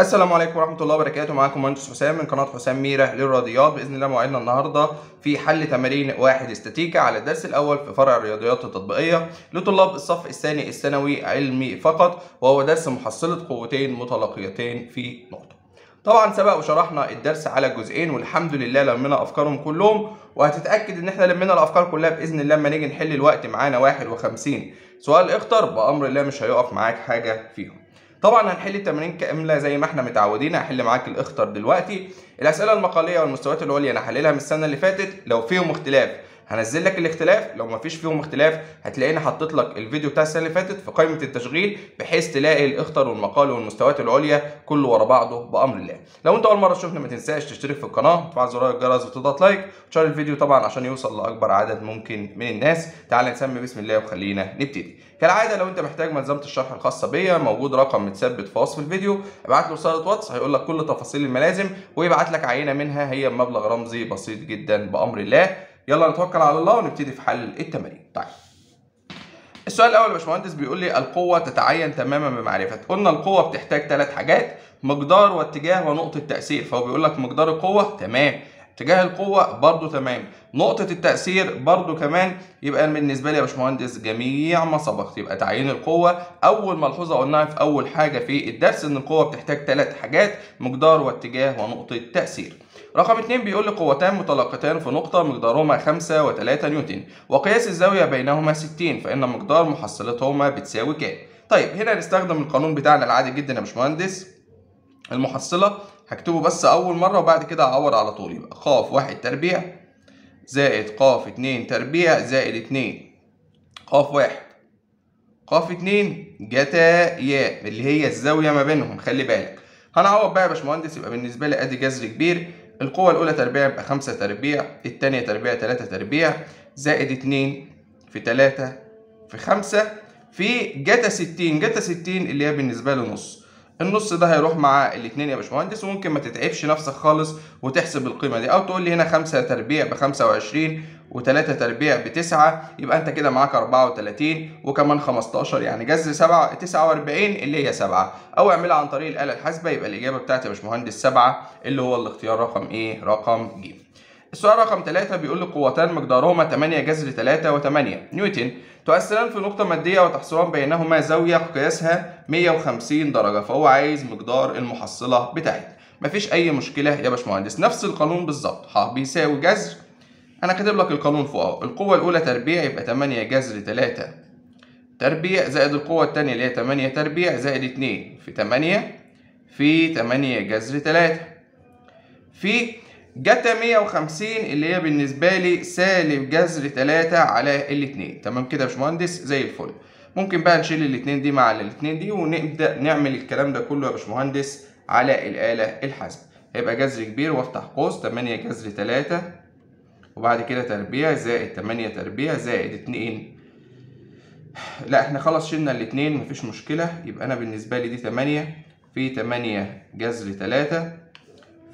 السلام عليكم ورحمة الله وبركاته. معاكم مهندس حسام من قناة حسام ميرة للرياضيات. بإذن الله موعدنا النهاردة في حل تمارين واحد استاتيكا على الدرس الأول في فرع الرياضيات التطبيقية لطلاب الصف الثاني الثانوي علمي فقط وهو درس محصلة قوتين متلاقيتين في نقطة. طبعا سبق وشرحنا الدرس على جزئين والحمد لله لمينا أفكارهم كلهم وهتتأكد إن إحنا لمينا الأفكار كلها بإذن الله لما نيجي نحل الوقت معانا 51 سؤال اختر بأمر الله مش هيقف معاك حاجة فيهم. طبعا هنحل التمارين كاملة زي ما إحنا متعودين. هحل معاك الإخطر دلوقتي. الأسئلة المقالية والمستويات العليا أنا حللها من السنة اللي فاتت لو فيهم اختلاف هنزل لك الاختلاف. لو ما فيش فيهم اختلاف هتلاقيني حطيت لك الفيديو بتاع السنة اللي فاتت في قائمة التشغيل بحيث تلاقي الإخطر والمقال والمستويات العليا كله ورا بعضه بأمر الله. لو انت أول مرة تشوفنا ما تنساش تشترك في القناة وتفعل زرار الجرس وتضغط لايك وتشير الفيديو طبعا عشان يوصل لأكبر عدد ممكن من الناس. تعال نسمي بسم الله وخلينا نبتدي. كالعادة لو انت محتاج ملزمة الشرح الخاصة بيا موجود رقم متثبت في وصف الفيديو. ابعت له رسالة واتس هيقول لك كل تفاصيل الملازم ويبعت لك عينة منها هي بمبلغ رمزي بسيط جدا بأمر الله. يلا نتوكل على الله ونبتدي في حل التمارين. طيب. السؤال الأول يا باشمهندس بيقول لي القوة تتعين تماما بمعرفة. قلنا القوة بتحتاج ثلاث حاجات مقدار واتجاه ونقطة تأثير. فهو بيقول لك مقدار القوة تمام. اتجاه القوة برضو تمام. نقطة التأثير برضو كمان يبقى بالنسبة لي يا باشمهندس جميع ما سبق يبقى تعيين القوة أول ملحوظة قلناها في أول حاجة في الدرس إن القوة بتحتاج ثلاث حاجات مقدار واتجاه ونقطة تأثير. رقم اتنين بيقول لي قوتان متلاقتان في نقطة مقدارهما خمسة وتلاتة نيوتن. وقياس الزاوية بينهما ستين فإن مقدار محصلتهما بتساوي كام؟ طيب هنا هنستخدم القانون بتاعنا العادي جدا يا باشمهندس. المحصلة هكتبه بس أول مرة وبعد كده هعوض على طول. يبقى ق واحد تربيع زائد ق اتنين تربيع زائد اتنين. ق واحد. ق اتنين جتا ياء اللي هي الزاوية ما بينهم خلي بالك. هنعوض بقى يا باشمهندس يبقى بالنسبة لي أدي جذر كبير. القوة الأولى تربيع يبقى خمسة تربيع التانية تربيع تلاتة تربيع زائد اتنين في تلاتة في خمسة في جتا ستين. جتا ستين اللي هي بالنسبة لي نص. النص ده هيروح مع الاتنين يا باشمهندس وممكن ما تتعبش نفسك خالص وتحسب القيمة دي أو تقول لي هنا خمسة تربيع بخمسة وعشرين وتلاتة تربيع بتسعة يبقى أنت كده معاك أربعة وتلاتين وكمان خمستاشر يعني جذر سبعة تسعة وأربعين اللي هي سبعة أو اعملها عن طريق الآلة الحاسبة يبقى الإجابة بتاعتي يا باشمهندس سبعة اللي هو الاختيار رقم إيه؟ رقم ج. السؤال رقم 3 بيقول لي قوتان مقدارهما 8 جذر 3 و8 نيوتن تؤثران في نقطة مادية وتحصلان بينهما زاوية قياسها 150 درجة فهو عايز مقدار المحصلة بتاعتنا مفيش أي مشكلة يا باشمهندس. نفس القانون بالظبط. ح بيساوي جذر. أنا كاتب لك القانون فوق أهو. القوة الأولى تربيع يبقى 8 جذر 3 تربيع زائد القوة الثانية اللي هي 8 تربيع زائد 2 في 8 في 8 جذر 3 في جتا 150 اللي هي بالنسبة لي سالب جذر 3 على الاتنين. تمام كده يا باشمهندس؟ زي الفل. ممكن بقى نشيل الاتنين دي مع الاتنين دي ونبدأ نعمل الكلام ده كله يا باشمهندس على الآلة الحاسبة. هيبقى جذر كبير وافتح قوس 8 جذر 3 وبعد كده تربيع زائد 8 تربيع زائد 2 لا إحنا خلاص شلنا الاتنين مفيش مشكلة. يبقى أنا بالنسبة لي دي 8 في 8 جذر 3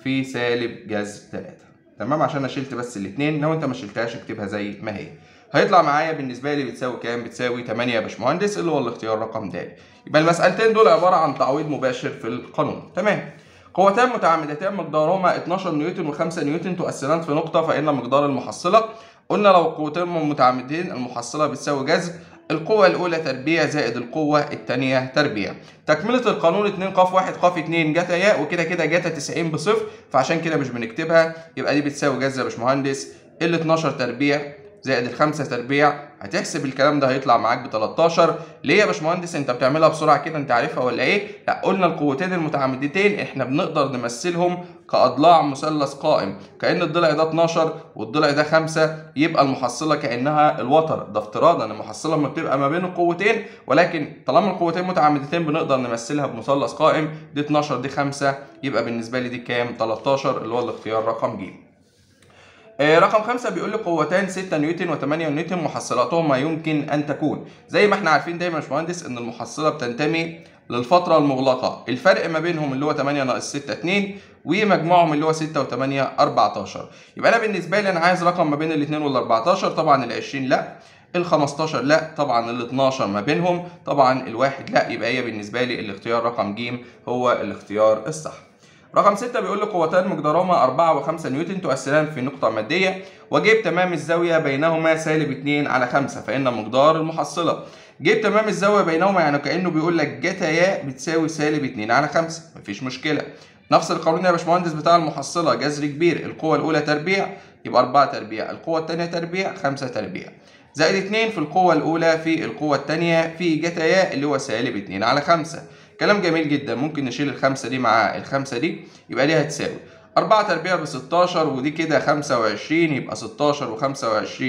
في سالب جذر 3 تمام؟ عشان أنا شلت بس الاثنين لو أنت ما شلتهاش اكتبها زي ما هي. هيطلع معايا بالنسبة لي بتساوي كام؟ بتساوي 8 يا باشمهندس اللي هو الاختيار رقم د يبقى المسألتين دول عبارة عن تعويض مباشر في القانون. تمام؟ قوتان متعامدتان مقدارهما 12 نيوتن و5 نيوتن تؤثران في نقطة فإن مقدار المحصلة. قلنا لو قوتين متعامدين المحصلة بتساوي جذر القوة الأولى تربيع زائد القوة الثانية تربيع. تكملة القانون 2 ق 1 ق 2 جتا ياء وكده كده جتا 90 بصفر فعشان كده مش بنكتبها يبقى دي بتساوي جذر يا باشمهندس ال 12 تربيع زائد الخمسة تربيع. هتحسب الكلام ده هيطلع معاك ب 13 ليه يا باشمهندس؟ انت بتعملها بسرعة كده انت عارفها ولا إيه؟ لا قلنا القوتين المتعامدتين إحنا بنقدر نمثلهم كأضلاع مثلث قائم. كأن الضلع ده 12 والضلع ده 5 يبقى المحصلة كأنها الوتر. ده افتراضا المحصلة ما بتبقى ما بين القوتين. ولكن طالما القوتين متعامدتين بنقدر نمثلها بمثلث قائم. دي 12 دي 5 يبقى بالنسبة لي دي كام؟ 13 اللي هو الاختيار رقم ج. رقم خمسة بيقول لي قوتان 6 نيوتن و8 نيوتن محصلاتهما يمكن أن تكون. زي ما إحنا عارفين دايما يا باشمهندس إن المحصلة بتنتمي للفترة المغلقة. الفرق ما بينهم اللي هو 8 ناقص 6 2 ومجموعهم اللي هو 6 و8 14 يبقى أنا بالنسبة لي أنا عايز رقم ما بين ال 2 وال 14 طبعا ال 20 لا ال 15 لا طبعا ال 12 ما بينهم طبعا الواحد لا. يبقى هي بالنسبة لي الاختيار رقم ج هو الاختيار الصح. رقم 6 بيقول لي قوتان مقدارهما 4 و5 نيوتن تؤثران في نقطة مادية وجيب تمام الزاوية بينهما سالب 2 على 5 فإن مقدار المحصلة. جيب تمام الزاوية بينهما يعني كأنه بيقول لك جتا يا بتساوي سالب 2 على 5 مفيش مشكلة. نفس القانون يا باشمهندس بتاع المحصلة جذر كبير القوة الأولى تربيع يبقى 4 تربيع القوة الثانية تربيع 5 تربيع. زائد 2 في القوة الأولى في القوة الثانية في جتا يا اللي هو سالب 2 على 5 كلام جميل جدا ممكن نشيل الخمسة دي مع الخمسة دي يبقى دي هتساوي 4 تربيع ب 16 ودي كده 25 يبقى 16 و25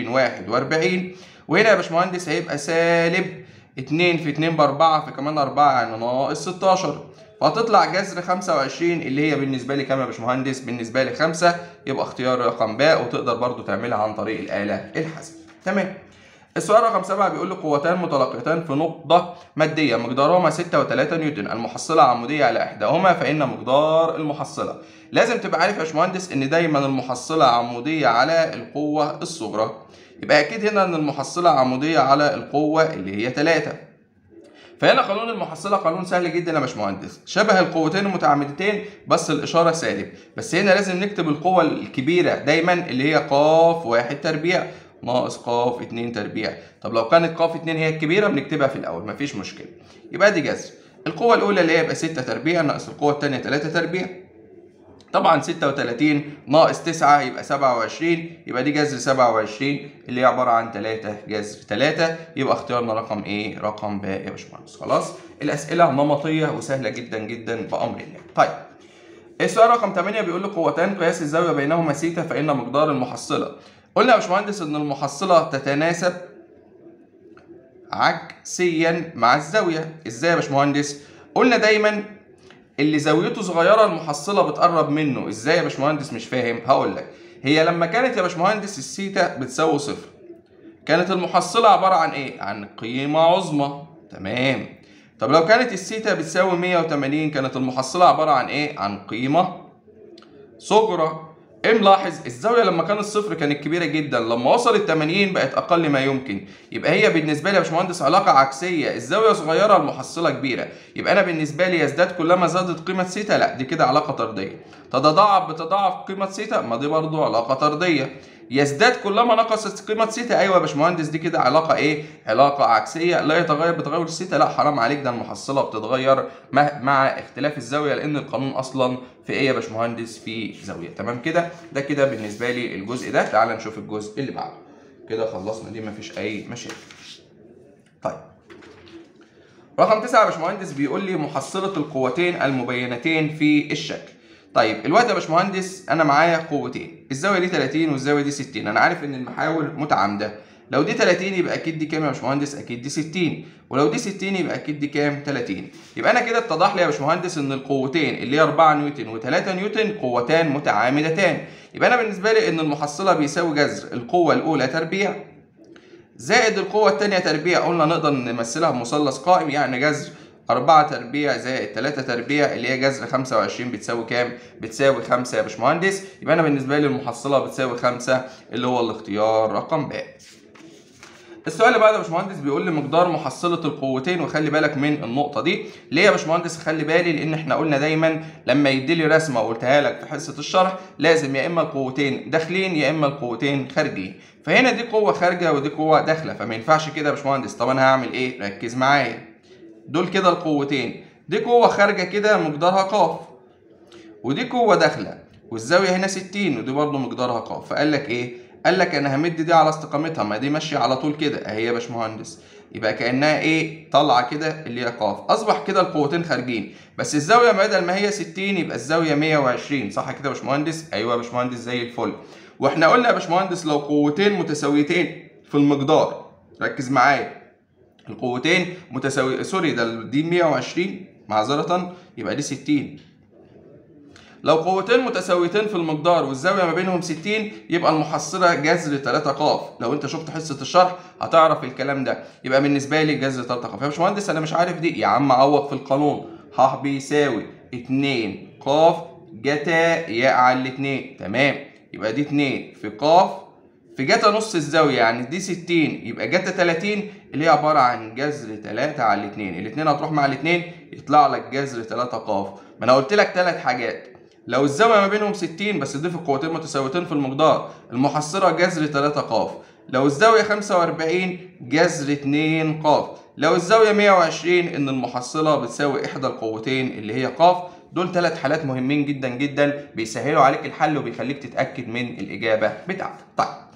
41 وهنا يا باشمهندس هيبقى سالب 2 في 2 ب 4 في كمان 4 يعني ناقص 16 فهتطلع جذر 25 اللي هي بالنسبة لي كام يا باشمهندس؟ بالنسبة لي 5 يبقى اختيار رقم باء وتقدر برضو تعملها عن طريق الآلة الحاسبة. تمام. السؤال رقم 7 بيقول لي قوتان متلاقيتان في نقطة مادية مقدارهما 6 و3 نيوتن المحصلة عمودية على إحداهما فإن مقدار المحصلة. لازم تبقى عارف يا باشمهندس إن دايما المحصلة عمودية على القوة الصغرى. يبقى أكيد هنا إن المحصلة عمودية على القوة اللي هي 3 فهنا قانون المحصلة قانون سهل جدا يا باشمهندس. شبه القوتين المتعامدتين بس الإشارة سالب. بس هنا لازم نكتب القوة الكبيرة دايما اللي هي قاف واحد تربيع. ناقص ق 2 تربيع. طب لو كانت ق 2 هي الكبيرة بنكتبها في الأول مفيش مشكلة. يبقى دي جذر. القوة الأولى اللي هي يبقى 6 تربيع ناقص القوة الثانية 3 تربيع. طبعا 36 ناقص 9 يبقى 27 يبقى دي جذر 27 اللي هي عبارة عن 3 جذر 3 يبقى اختيارنا رقم إيه؟ رقم باء يا باشمهندس. خلاص؟ الأسئلة نمطية وسهلة جدا جدا بأمر الله. طيب. السؤال رقم 8 بيقول لي قوتان قياس الزاوية بينهما سيتا فإن مقدار المحصلة. قلنا يا باشمهندس إن المحصلة تتناسب عكسيا مع الزاوية. إزاي يا باشمهندس؟ قلنا دايما اللي زاويته صغيرة المحصلة بتقرب منه. إزاي يا باشمهندس؟ مش فاهم. هقول لك. هي لما كانت يا باشمهندس السيتا بتساوي صفر كانت المحصلة عبارة عن إيه؟ عن قيمة عظمى. تمام. طب لو كانت السيتا بتساوي 180 كانت المحصلة عبارة عن إيه؟ عن قيمة صغرى. إيه ملاحظ الزاوية لما كانت صفر كانت كبيرة جدا. لما وصلت 80 بقت أقل ما يمكن. يبقى هي بالنسبة لي يا باشمهندس علاقة عكسية. الزاوية صغيرة المحصلة كبيرة. يبقى أنا بالنسبة لي يزداد كلما زادت قيمة سيتا لا دي كده علاقة طردية. تتضاعف بتضاعف قيمة سيتا ما دي برضو علاقة طردية. يزداد كلما نقصت قيمة سيتا أيوة يا باشمهندس دي كده علاقة إيه؟ علاقة عكسية. لا يتغير بتغير السيتا لا حرام عليك ده المحصلة بتتغير مع اختلاف الزاوية لأن القانون أصلا في إيه يا باشمهندس؟ في زاوية. تمام كده؟ ده كده بالنسبة لي الجزء ده. تعال نشوف الجزء اللي بعده. كده خلصنا. دي مفيش أي مشاكل. طيب. رقم تسعة يا باشمهندس بيقول لي محصلة القوتين المبينتين في الشكل. طيب الوقت يا باشمهندس أنا معايا قوتين الزاوية دي 30 والزاوية دي 60 أنا عارف إن المحاور متعامدة. لو دي 30 يبقى أكيد دي كام يا باشمهندس؟ أكيد دي 60 ولو دي 60 يبقى أكيد دي كام؟ 30 يبقى أنا كده اتضح لي يا باشمهندس إن القوتين اللي هي 4 نيوتن و3 نيوتن قوتان متعامدتان. يبقى أنا بالنسبة لي إن المحصلة بيساوي جذر القوة الأولى تربيع زائد القوة الثانية تربيع قلنا نقدر نمثلها بمثلث قائم يعني جذر 4 تربيع زائد 3 تربيع اللي هي جذر 25 بتساوي كام؟ بتساوي 5 يا باشمهندس. يبقى أنا بالنسبة لي المحصلة بتساوي 5 اللي هو الاختيار رقم ب. السؤال اللي بعده يا باشمهندس بيقول لي مقدار محصلة القوتين وخلي بالك من النقطة دي. ليه يا باشمهندس؟ خلي بالي لأن إحنا قلنا دايما لما يدي لي رسمة وقلتها لك في حصة الشرح لازم يا إما القوتين داخلين يا إما القوتين خارجين. فهنا دي قوة خارجة ودي قوة داخلة فما ينفعش كده يا باشمهندس. طب أنا هعمل إيه؟ ركز معايا. دول كده القوتين. دي قوة خارجة كده مقدارها ق ودي قوة داخلة. والزاوية هنا 60 ودي برضه مقدارها ق فقال لك إيه؟ قال لك أنا همد دي على استقامتها. ما دي ماشية على طول كده. أهي يا باشمهندس. يبقى كأنها إيه؟ طالعة كده اللي هي ق أصبح كده القوتين خارجين. بس الزاوية بدل ما هي 60 يبقى الزاوية 120 صح كده يا باشمهندس؟ أيوه يا باشمهندس زي الفل. وإحنا قلنا يا باشمهندس لو قوتين متساويتين في المقدار. ركز معايا. القوتين متساوي سوري ده دي 120 معذرة يبقى دي 60 لو قوتين متساويتين في المقدار والزاوية ما بينهم 60 يبقى المحصلة جذر 3 ق لو انت شفت حصة الشرح هتعرف الكلام ده. يبقى بالنسبة لي جذر 3 ق يا باشمهندس أنا مش عارف دي. يا عم عوض في القانون. ح بيساوي 2 ق جتا ياء على الاتنين. تمام. يبقى دي 2 في ق في جتا نص الزاوية يعني دي 60 يبقى جتا 30 اللي هي عبارة عن جذر 3 على الاثنين الاثنين هتروح مع الاثنين يطلع لك جذر 3 قاف. ما أنا قلت لك ثلاث حاجات. لو الزاوية ما بينهم 60 بس ضيف القوتين متساويتين في المقدار المحصلة جذر 3 قاف. لو الزاوية 45 جذر 2 قاف. لو الزاوية 120 إن المحصلة بتساوي إحدى القوتين اللي هي قاف. دول ثلاث حالات مهمين جدا جدا بيسهلوا عليك الحل وبيخليك تتأكد من الإجابة بتاعتك. طيب.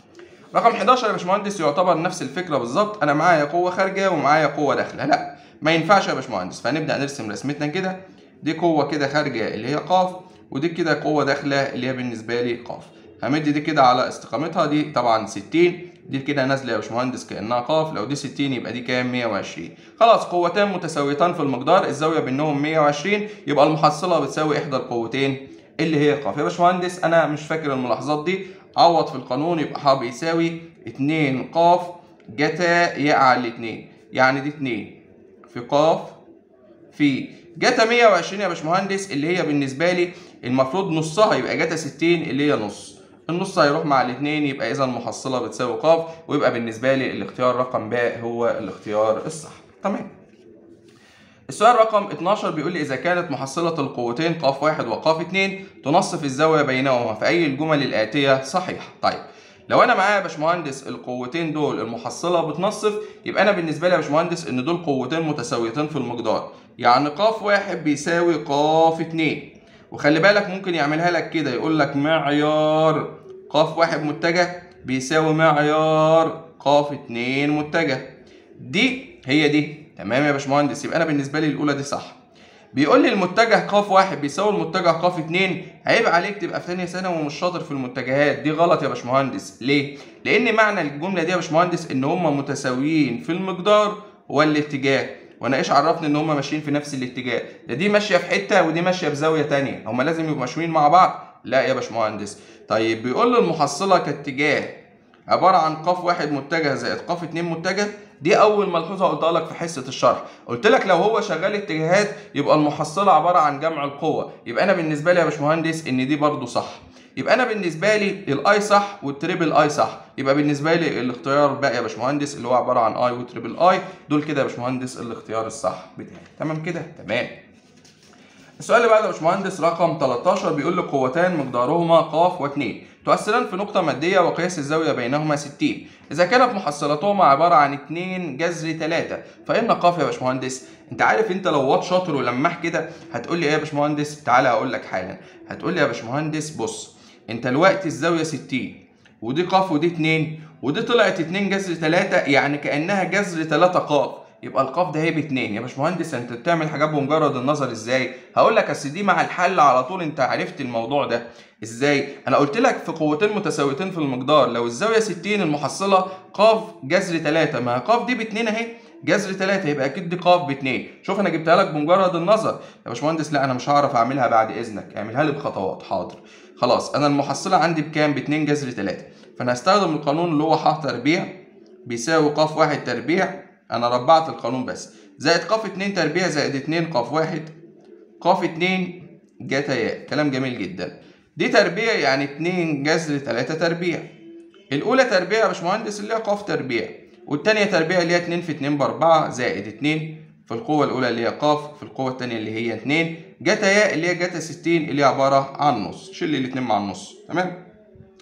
رقم 11 يا باشمهندس يعتبر نفس الفكرة بالظبط. أنا معايا قوة خارجة ومعايا قوة داخلة. لا ما ينفعش يا باشمهندس. فهنبدأ نرسم رسمتنا كده. دي قوة كده خارجة اللي هي قاف ودي كده قوة داخلة اللي هي بالنسبة لي قاف. همد دي كده على استقامتها. دي طبعا 60 دي كده نازلة يا باشمهندس كأنها قاف. لو دي 60 يبقى دي كام؟ 120 خلاص قوتان متساويتان في المقدار. الزاوية بينهم 120 يبقى المحصلة بتساوي إحدى القوتين اللي هي قاف. يا باشمهندس أنا مش فاكر الملاحظات دي. عوض في القانون يبقى ح بيساوي 2 قاف جتا ياء على 2 يعني دي 2 في قاف في جتا 120 يا باشمهندس اللي هي بالنسبة لي المفروض نصها يبقى جتا 60 اللي هي نص. النص هيروح مع الاثنين يبقى إذا المحصلة بتساوي ق ويبقى بالنسبة لي الاختيار رقم ب هو الاختيار الصح. تمام. السؤال رقم 12 بيقول لي إذا كانت محصلة القوتين ق واحد وق اتنين تنصف الزاوية بينهما في أي الجمل الآتية صحيح طيب لو أنا معايا يا باشمهندس القوتين دول المحصلة بتنصف يبقى أنا بالنسبة لي يا باشمهندس إن دول قوتين متساويتين في المقدار. يعني ق واحد بيساوي ق اتنين. وخلي بالك ممكن يعملها لك كده يقول لك معيار ق واحد متجه بيساوي معيار ق اتنين متجه. دي هي دي. تمام يا باشمهندس؟ يبقى أنا بالنسبة لي الأولى دي صح. بيقول لي المتجه ق واحد بيساوي المتجه ق اتنين. عيب عليك تبقى في ثانية ثانوي ومش شاطر في المتجهات. دي غلط يا باشمهندس. ليه؟ لأن معنى الجملة دي يا باشمهندس إن هم متساويين في المقدار والاتجاه. وأنا إيش عرفني إن هم ماشيين في نفس الاتجاه. ده دي ماشية في حتة ودي ماشية في زاوية تانية. هم لازم يبقوا ماشيين مع بعض. لا يا باشمهندس. طيب بيقول لي المحصلة كاتجاه عبارة عن ق واحد متجه زائد ق اتنين متجه. دي أول ملحوظة قلتها لك في حصة الشرح. قلت لك لو هو شغال اتجاهات يبقى المحصلة عبارة عن جمع القوة. يبقى أنا بالنسبة لي يا باشمهندس إن دي برضو صح. يبقى أنا بالنسبة لي ال i صح وال triple i صح. يبقى بالنسبة لي الاختيار بقى يا باشمهندس اللي هو عبارة عن i و triple i دول كده يا باشمهندس الاختيار الصح بتاعي. تمام كده؟ تمام. السؤال اللي بعده يا باشمهندس رقم 13 بيقول لي قوتان مقدارهما ق و2 تؤثران في نقطة مادية وقياس الزاوية بينهما 60 إذا كانت محصلتهما عبارة عن 2 جذر 3 فإن ق يا باشمهندس. أنت عارف أنت لو واد شاطر ولماح كده هتقول لي إيه يا باشمهندس؟ تعالى هقول لك حالا. هتقول لي يا باشمهندس بص أنت الوقت الزاوية 60 ودي ق ودي 2 ودي طلعت 2 جذر 3 يعني كأنها جذر 3 ق يبقى القاف ده هي باتنين يا باشمهندس انت بتعمل حاجات بمجرد النظر إزاي؟ هقول لك اصل دي مع الحل على طول انت عرفت الموضوع ده. إزاي؟ أنا قلت لك في قوتين متساويتين في المقدار. لو الزاوية 60 المحصلة قاف جذر 3 ما قاف دي باتنين اهي. جذر 3 يبقى أكيد دي قاف باتنين. شوف أنا جبتها لك بمجرد النظر. يا باشمهندس لا أنا مش هعرف اعملها بعد اذنك. اعملها لي بخطوات. حاضر. خلاص أنا المحصلة عندي بكام؟ ب 2 جذر 3 فانا هستخدم القانون اللي هو ح تربيع بيساوي ق واحد تربيع أنا ربعت القانون بس. زائد ق 2 تربيع زائد 2 ق 1 ق 2 جتا ياء. كلام جميل جدا. دي تربيع يعني 2 جذر 3 تربيع. الأولى تربيع يا باشمهندس اللي هي ق تربيع. والثانيه تربيع اللي هي 2 في 2 ب 4 زائد 2 في القوة الأولى اللي هي ق في القوة الثانية اللي هي 2 جتا ياء اللي هي جتا 60 اللي هي عبارة عن نص. شيل الاثنين مع النص. تمام؟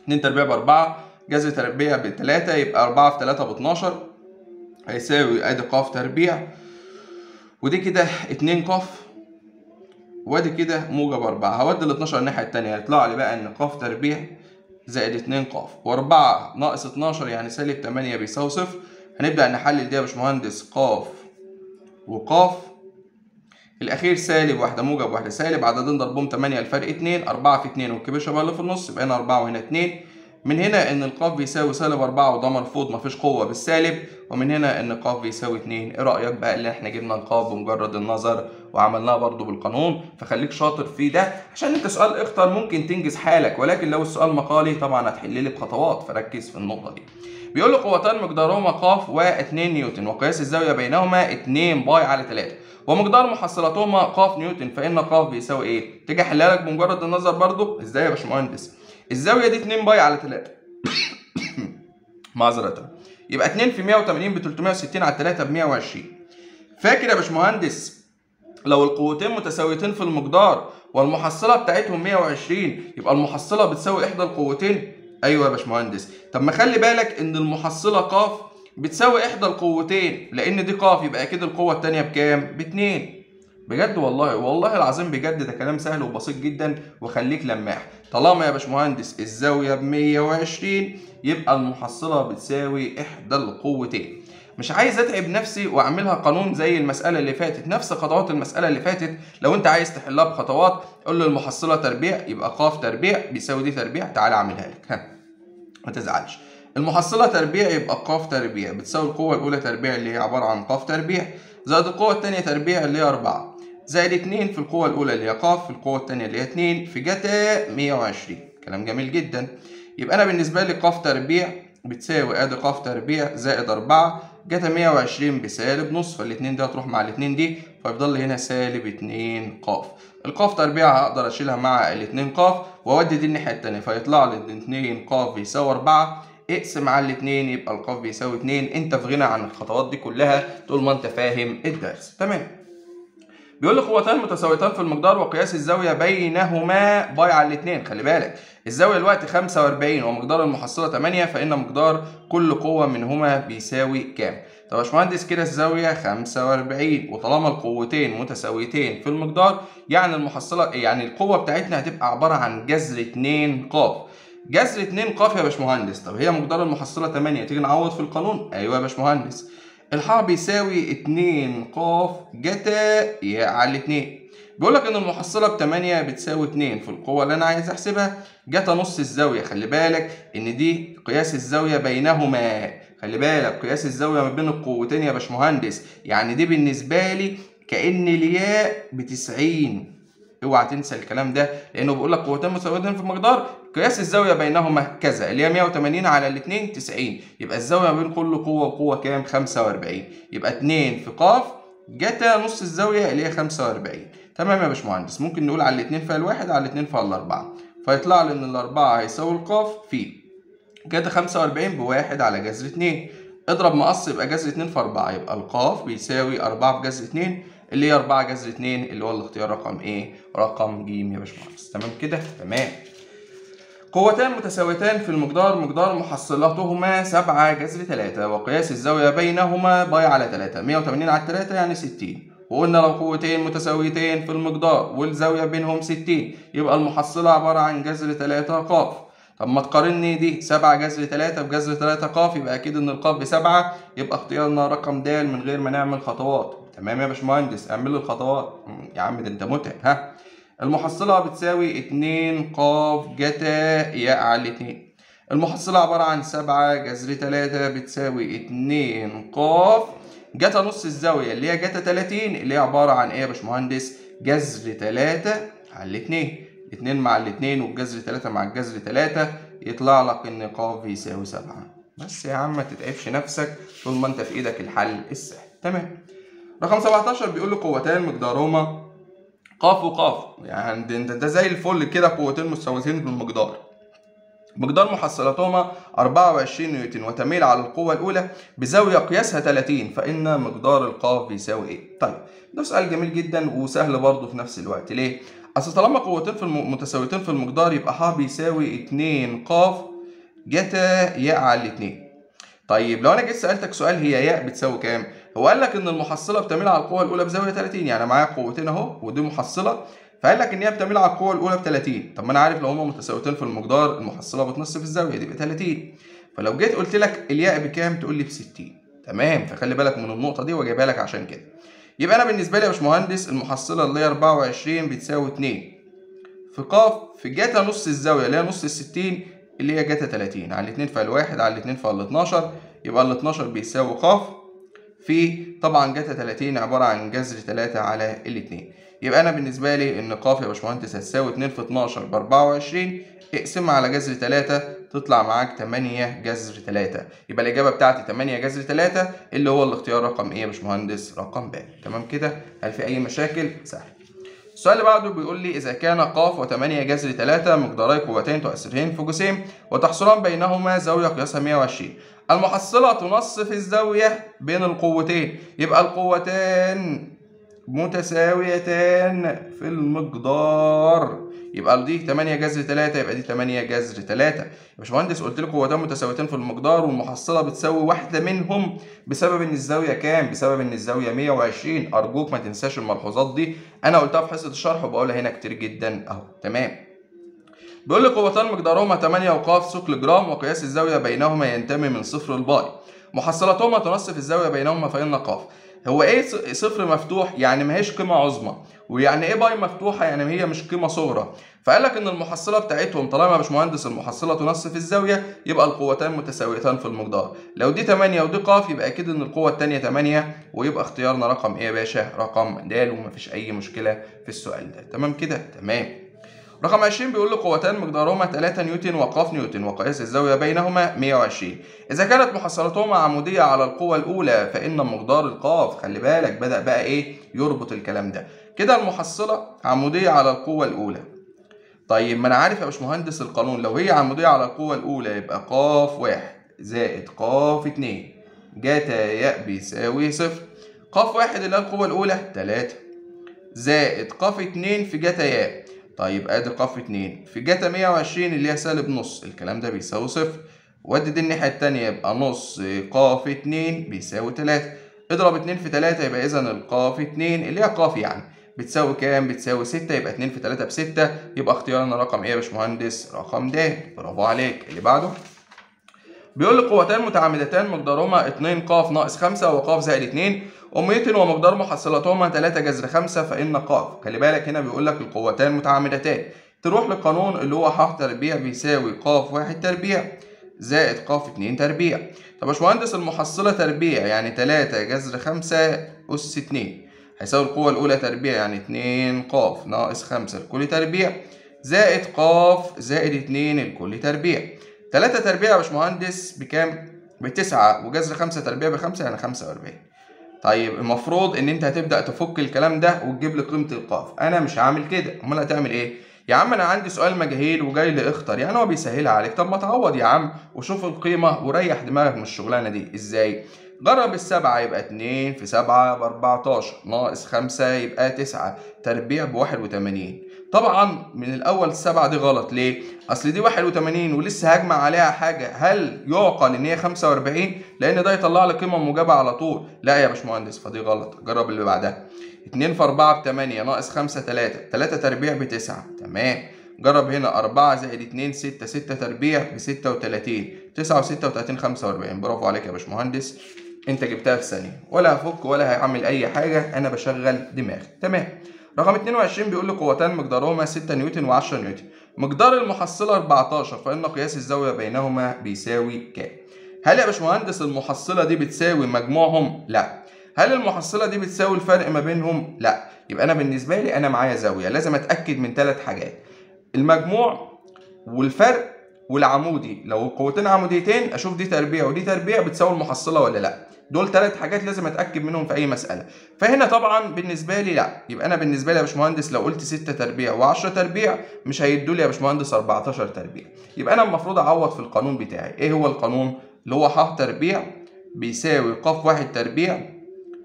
2 تربيع ب 4 جذر تربيع ب 3 يبقى 4 في 3 ب 12 هيساوي ادي ق تربيع ودي كده 2 ق وادي كده موجب 4 هودي ال 12 الناحية الثانية هيطلع لي بقى ان ق تربيع زائد 2 ق و4 ناقص 12 يعني سالب 8 بيساوي صفر. هنبدأ نحلل دي يا باشمهندس ق وق الأخير سالب واحدة موجب واحدة سالب. عددين ضربهم 8 الفرق 2 4 في 2 والكبير شبه اللي في النص يبقى هنا 4 وهنا 2 من هنا إن القاف بيساوي سالب 4 وده مرفوض مفيش قوة بالسالب. ومن هنا إن القاف بيساوي 2 إيه رأيك بقى اللي إحنا جبنا القاف بمجرد النظر وعملناها برضو بالقانون؟ فخليك شاطر في ده عشان أنت سؤال اختر ممكن تنجز حالك. ولكن لو السؤال مقالي طبعا هتحل لي بخطوات. فركز في النقطة دي. بيقول له قوتان مقدارهما ق و2 نيوتن وقياس الزاوية بينهما 2 pi على 3 ومقدار محصلتهما ق نيوتن فإن ق بيساوي إيه؟ تيجي أحلها لك بمجرد النظر برضو؟ إزاي يا باشمهندس؟ الزاوية دي 2 pi على 3 معذرة. يبقى 2 في 180 ب 360 على 3 ب 120 فاكر يا باشمهندس لو القوتين متساويتين في المقدار والمحصلة بتاعتهم 120 يبقى المحصلة بتساوي إحدى القوتين؟ أيوه يا باشمهندس. طب ما خلي بالك إن المحصلة ق بتساوي إحدى القوتين لأن دي ق يبقى أكيد القوة الثانية بكام؟ باتنين. بجد والله والله العظيم بجد ده كلام سهل وبسيط جدا وخليك لماح. طالما يا باشمهندس الزاوية ب 120 يبقى المحصلة بتساوي إحدى القوتين. مش عايز أتعب نفسي وأعملها قانون زي المسألة اللي فاتت؟ نفس خطوات المسألة اللي فاتت. لو أنت عايز تحلها بخطوات قول له المحصله تربيع يبقى ق تربيع بيساوي دي تربيع تعالى أعملها لك. ها ما تزعلش. المحصلة تربيع يبقى ق تربيع بتساوي القوة الأولى تربيع اللي هي عبارة عن ق تربيع. زائد القوة الثانية تربيع اللي هي 4 زائد 2 في القوة الأولى اللي هي ق في القوة الثانية اللي هي 2 في جتا 120 كلام جميل جدا. يبقى أنا بالنسبة لي ق تربيع بتساوي أدي ق تربيع زائد 4 جتا 120 بسالب نص فالاتنين دي هتروح مع الاتنين دي فيفضل لي هنا سالب 2 ق القاف تربيع هقدر أشيلها مع الاتنين ق وأودي دي الناحية التانية فيطلع لي 2 ق بيساوي 4 اقسم على الاتنين يبقى القاف بيساوي 2 انت في غنى عن الخطوات دي كلها طول ما انت فاهم الدرس. تمام؟ بيقول لي قوتان متساويتان في المقدار وقياس الزاوية بينهما باي على الاثنين خلي بالك. الزاوية دلوقتي 45 ومقدار المحصلة 8 فإن مقدار كل قوة منهما بيساوي كام؟ طب يا باشمهندس كده الزاوية 45 وطالما القوتين متساويتين في المقدار يعني المحصلة يعني القوة بتاعتنا هتبقى عبارة عن جذر 2 ق جذر 2 ق يا باشمهندس. طب هي مقدار المحصلة 8 تيجي نعوض في القانون؟ أيوه يا باشمهندس. الحاء بيساوي 2 ق جتا يا على 2 بيقول لك إن المحصلة ب 8 بتساوي 2 في القوة اللي أنا عايز أحسبها. جتا نص الزاوية خلي بالك إن دي قياس الزاوية بينهما. خلي بالك قياس الزاوية ما بين القوتين يا باشمهندس. يعني دي بالنسبة لي كأن الياء ب 90 اوعى تنسى الكلام ده لأنه بيقول لك قوتين مساويتين في مقدار قياس الزاوية بينهما كذا اللي هي 180 على الاثنين 90 يبقى الزاوية بين كل قوة وقوة كام؟ 45 يبقى 2 في ق جتا نص الزاوية اللي هي 45 تمام يا باشمهندس ممكن نقول على الاثنين فيها الواحد على الاثنين فيها الاربعه فيطلع لي إن الأربعة هيساوي القاف في جتا 45 بواحد على جذر 2 اضرب مقص يبقى جذر 2 في 4 يبقى القاف بيساوي 4 في جذر 2 اللي هي 4 جذر 2 اللي هو الاختيار رقم إيه؟ رقم ج يا باشمهندس تمام كده؟ تمام قوتان متساويتان في المقدار مقدار محصلتهما 7 جذر 3 وقياس الزاوية بينهما باي على 3 180 على 3 يعني 60 وقلنا لو قوتين متساويتين في المقدار والزاوية بينهم 60 يبقى المحصلة عبارة عن جذر 3 ق طب ما تقارني دي 7 جذر 3 بجذر 3 ق يبقى أكيد إن القاف بسبعة يبقى اختيارنا رقم د من غير ما نعمل خطوات تمام يا باشمهندس؟ اعمل لي الخطوات يا عم ده انت متعب ها؟ المحصلة بتساوي 2 ق جتا ياء على 2 المحصلة عبارة عن 7 جذر 3 بتساوي 2 ق جتا نص الزاوية اللي هي جتا 30 اللي هي عبارة عن إيه يا باشمهندس؟ جذر 3 على 2 2 مع الاثنين والجذر 3 مع الجذر 3 يطلع لك ان ق بيساوي 7 بس يا عم ما تتعبش نفسك طول ما انت في إيدك الحل السهل. تمام؟ رقم 17 بيقول لي قوتان مقدارهما قاف وقاف يعني ده, ده زي الفل كده قوتين متساويتين بالمقدار مقدار محصلتهما 24 نيوتن وتميل على القوة الأولى بزاوية قياسها 30 فإن مقدار القاف بيساوي إيه؟ طيب ده سؤال جميل جدا وسهل برضه في نفس الوقت ليه؟ أصل طالما قوتين في الم... متساويتين في المقدار يبقى ح بيساوي 2 قاف جتا ياء على الاتنين طيب لو أنا جيت سألتك سؤال هي ياء بتساوي كام؟ هو قال لك إن المحصلة بتميل على القوة الأولى بزاوية 30 يعني معايا قوتين أهو ودي محصلة. فقال لك إن هي بتميل على القوة الأولى ب 30 طب ما أنا عارف لو هما متساويتين في المقدار المحصلة بتنص في الزاوية دي ب 30 فلو جيت قلت لك الياء بكام؟ تقول لي ب 60 تمام فخلي بالك من النقطة دي واجيبها لك عشان كده. يبقى أنا بالنسبة لي يا باشمهندس المحصلة اللي هي 24 بتساوي 2 في قاف في جتا نص الزاوية اللي هي نص ال 60 اللي هي جتا 30 على الاثنين فيها الواحد على الاثنين فيها ال 12 يبقى ال 12 بيساوي قاف. في طبعا جتا 30 عبارة عن جذر 3 على الاتنين يبقى أنا بالنسبة لي إن ق يا باشمهندس هتساوي 2 في 12 ب 24 اقسمها على جذر 3 تطلع معاك 8 جذر 3 يبقى الإجابة بتاعتي 8 جذر 3 اللي هو الاختيار رقم إيه يا باشمهندس؟ رقم ب تمام كده؟ هل في أي مشاكل؟ سهل السؤال اللي بعده بيقول لي إذا كان ق و8 جذر 3 مقداري قوتين تؤثرين في جسيم وتحصلان بينهما زاوية قياسها 120 المحصلة تنصف الزاوية بين القوتين. يبقى القوتان متساويتان في المقدار. يبقى دي 8 جذر 3 يبقى دي 8 جذر 3 يا باشمهندس قلت لكم قوتين متساويتين في المقدار والمحصلة بتساوي واحدة منهم بسبب إن الزاوية كام؟ بسبب إن الزاوية 120 أرجوك ما تنساش الملحوظات دي. أنا قلتها في حصة الشرح وبقولها هنا كتير جدا أهو. تمام. بيقول لي قوتان مقدارهما 8 وقاف ثقل جرام وقياس الزاوية بينهما ينتمي من صفر لباي. محصلتهما تنصف الزاوية بينهما فإن قاف. هو إيه صفر مفتوح يعني ما هيش قيمة عظمى. ويعني إيه باي مفتوحة يعني هي مش قيمة صغرى. فقال لك إن المحصله بتاعتهم طالما يا باشمهندس المحصلة تنصف الزاوية يبقى القوتان متساويتان في المقدار. لو دي 8 ودي ق يبقى أكيد إن القوة الثانية 8 ويبقى اختيارنا رقم إيه يا باشا. رقم د ومفيش أي مشكلة في السؤال ده. تمام كده؟ تمام. رقم 20 بيقول لي قوتان مقدارهما 3 نيوتن وقاف نيوتن وقياس الزاوية بينهما 120 إذا كانت محصلتهما عمودية على القوة الأولى فإن مقدار القاف خلي بالك بدأ بقى إيه؟ يربط الكلام ده. كده المحصلة عمودية على القوة الأولى. طيب ما أنا عارف يا باشمهندس القانون لو هي عمودية على القوة الأولى يبقى قاف واحد زائد قاف اتنين. جتا ياء بيساوي صفر. قاف واحد اللي هي القوة الأولى 3 زائد قاف اتنين في جتا ياء طيب آدي قاف اتنين. في جتا 120 اللي هي سالب نص الكلام ده بيساوي صفر. ودي دي الناحية التانية يبقى نص قاف اتنين بيساوي تلاتة. اضرب اتنين في تلاتة يبقى إذا القاف اتنين اللي هي قاف يعني. بتساوي كام؟ بتساوي ستة يبقى اتنين في تلاتة بستة. يبقى اختيارنا رقم إيه يا باشمهندس؟ رقم د برافو عليك. اللي بعده؟ بيقول لي قوتان متعامدتان مقدارهما 2 ق ناقص 5 وق زائد 2 أمية ومقدار محصلتهما 3 جذر 5 فإن ق خلي بالك هنا بيقول لك القوتان متعامدتان. تروح للقانون اللي هو ح تربيع بيساوي ق 1 تربيع. زائد ق 2 تربيع. طب يا باشمهندس المحصلة تربيع يعني 3 جذر 5 أس 2 هيساوي القوة الأولى تربيع يعني 2 ق ناقص 5 الكل تربيع. زائد ق زائد 2 الكل تربيع. 3 تربيع يا باشمهندس بكام؟ بتسعة وجذر 5 تربيع بخمسة يعني 45 طيب المفروض إن أنت هتبدأ تفك الكلام ده وتجيب لي قيمة القاف. أنا مش عامل كده. أمال هتعمل إيه؟ يا عم أنا عندي سؤال مجهيل وجاي لي اختر يعني هو بيسهلها عليك. طب ما تعوض يا عم وشوف القيمة وريح دماغك من الشغلانة دي. إزاي؟ جرب السبعة يبقى اتنين في سبعة بأربعتاشر ناقص خمسة يبقى تسعة. تربيع بواحد وتمانين. طبعا من الأول السبعة دي غلط. ليه؟ أصل دي واحد وتمانين ولسه هجمع عليها حاجة. هل يعقل إن هي خمسة وأربعين؟ لأن ده يطلع لي قيمة موجبة على طول. لا يا باشمهندس فدي غلط. جرب اللي بعدها. اتنين في أربعة بتمانية ناقص خمسة تلاتة. تلاتة تربيع بتسعة. تمام. جرب هنا. أربعة زائد اتنين ستة. ستة تربيع بستة وتلاتين. تسعة وستة وتلاتين خمسة وأربعين. برافو عليك يا باشمهندس. انت جبتها في ثانية. ولا هفك ولا هعمل أي حاجة. أنا بشغل دماغي. تمام. رقم 22 بيقول لي قوتان مقدارهما 6 نيوتن و10 نيوتن. مقدار المحصلة 14 فإن قياس الزاوية بينهما بيساوي كام هل يا باشمهندس المحصلة دي بتساوي مجموعهم؟ لا. هل المحصلة دي بتساوي الفرق ما بينهم؟ لا. يبقى أنا بالنسبة لي أنا معايا زاوية لازم أتأكد من ثلاث حاجات. المجموع والفرق والعمودي. لو القوتين عموديتين أشوف دي تربيع ودي تربيع بتساوي المحصلة ولا لأ. دول ثلاث حاجات لازم أتأكد منهم في أي مسألة. فهنا طبعا بالنسبة لي لأ. يبقى أنا بالنسبة لي يا باشمهندس لو قلت 6 تربيع و10 تربيع مش هيدوا لي يا باشمهندس 14 تربيع. يبقى أنا المفروض أعوض في القانون بتاعي. إيه هو القانون؟ اللي هو ح تربيع بيساوي ق 1 تربيع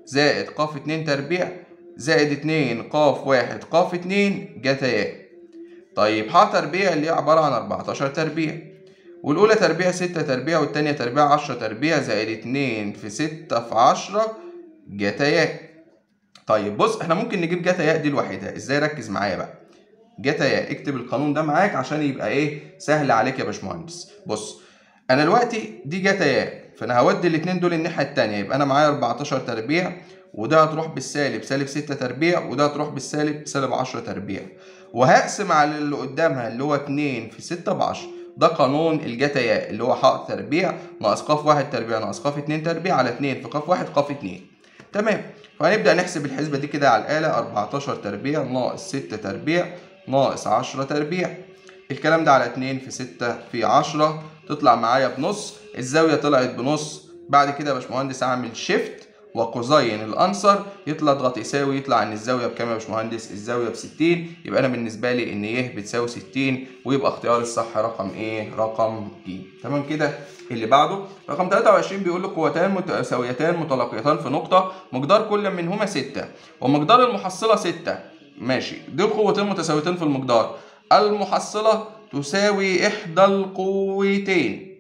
زائد ق 2 تربيع زائد 2 ق 1 ق 2 جتا ياء طيب ح تربيع اللي هي عبارة عن 14 تربيع والأولى تربيع ستة تربيع والتانية تربيع عشرة تربيع زائد اتنين في ستة في عشرة جتا ياء. طيب بص إحنا ممكن نجيب جتا ياء دي لوحدها إزاي؟ ركز معايا بقى. جتا ياء اكتب القانون ده معاك عشان يبقى إيه؟ سهل عليك يا باشمهندس. بص أنا دلوقتي دي جتا ياء فأنا هودي الاتنين دول الناحية التانية يبقى أنا معايا 14 تربيع وده هتروح بالسالب سالب 6 تربيع وده هتروح بالسالب سالب 10 تربيع. وهقسم على اللي قدامها اللي هو 2 في 6 ب 10 ده قانون الجتا ياء اللي هو ح تربيع ناقص ق واحد تربيع ناقص ق اتنين تربيع على اتنين في ق واحد ق اتنين. تمام. فهنبدأ نحسب الحسبة دي كده على الآلة. 14 تربيع ناقص 6 تربيع ناقص 10 تربيع. الكلام ده على 2 في 6 في 10 تطلع معايا بنص. الزاوية طلعت بنص. بعد كده يا باشمهندس أعمل شيفت وقوسين الأنصر يطلع اضغط يساوي يطلع إن الزاوية بكام يا باشمهندس؟ الزاوية ب 60 يبقى أنا بالنسبة لي إن ي بتساوي 60 ويبقى اختيار الصح رقم إيه رقم ج تمام كده؟ اللي بعده رقم 23 بيقول لك قوتان متساويتان متلاقيتان في نقطة مقدار كل منهما 6 ومقدار المحصلة 6 ماشي. دول قوتين متساويتين في المقدار. المحصلة تساوي إحدى القوتين.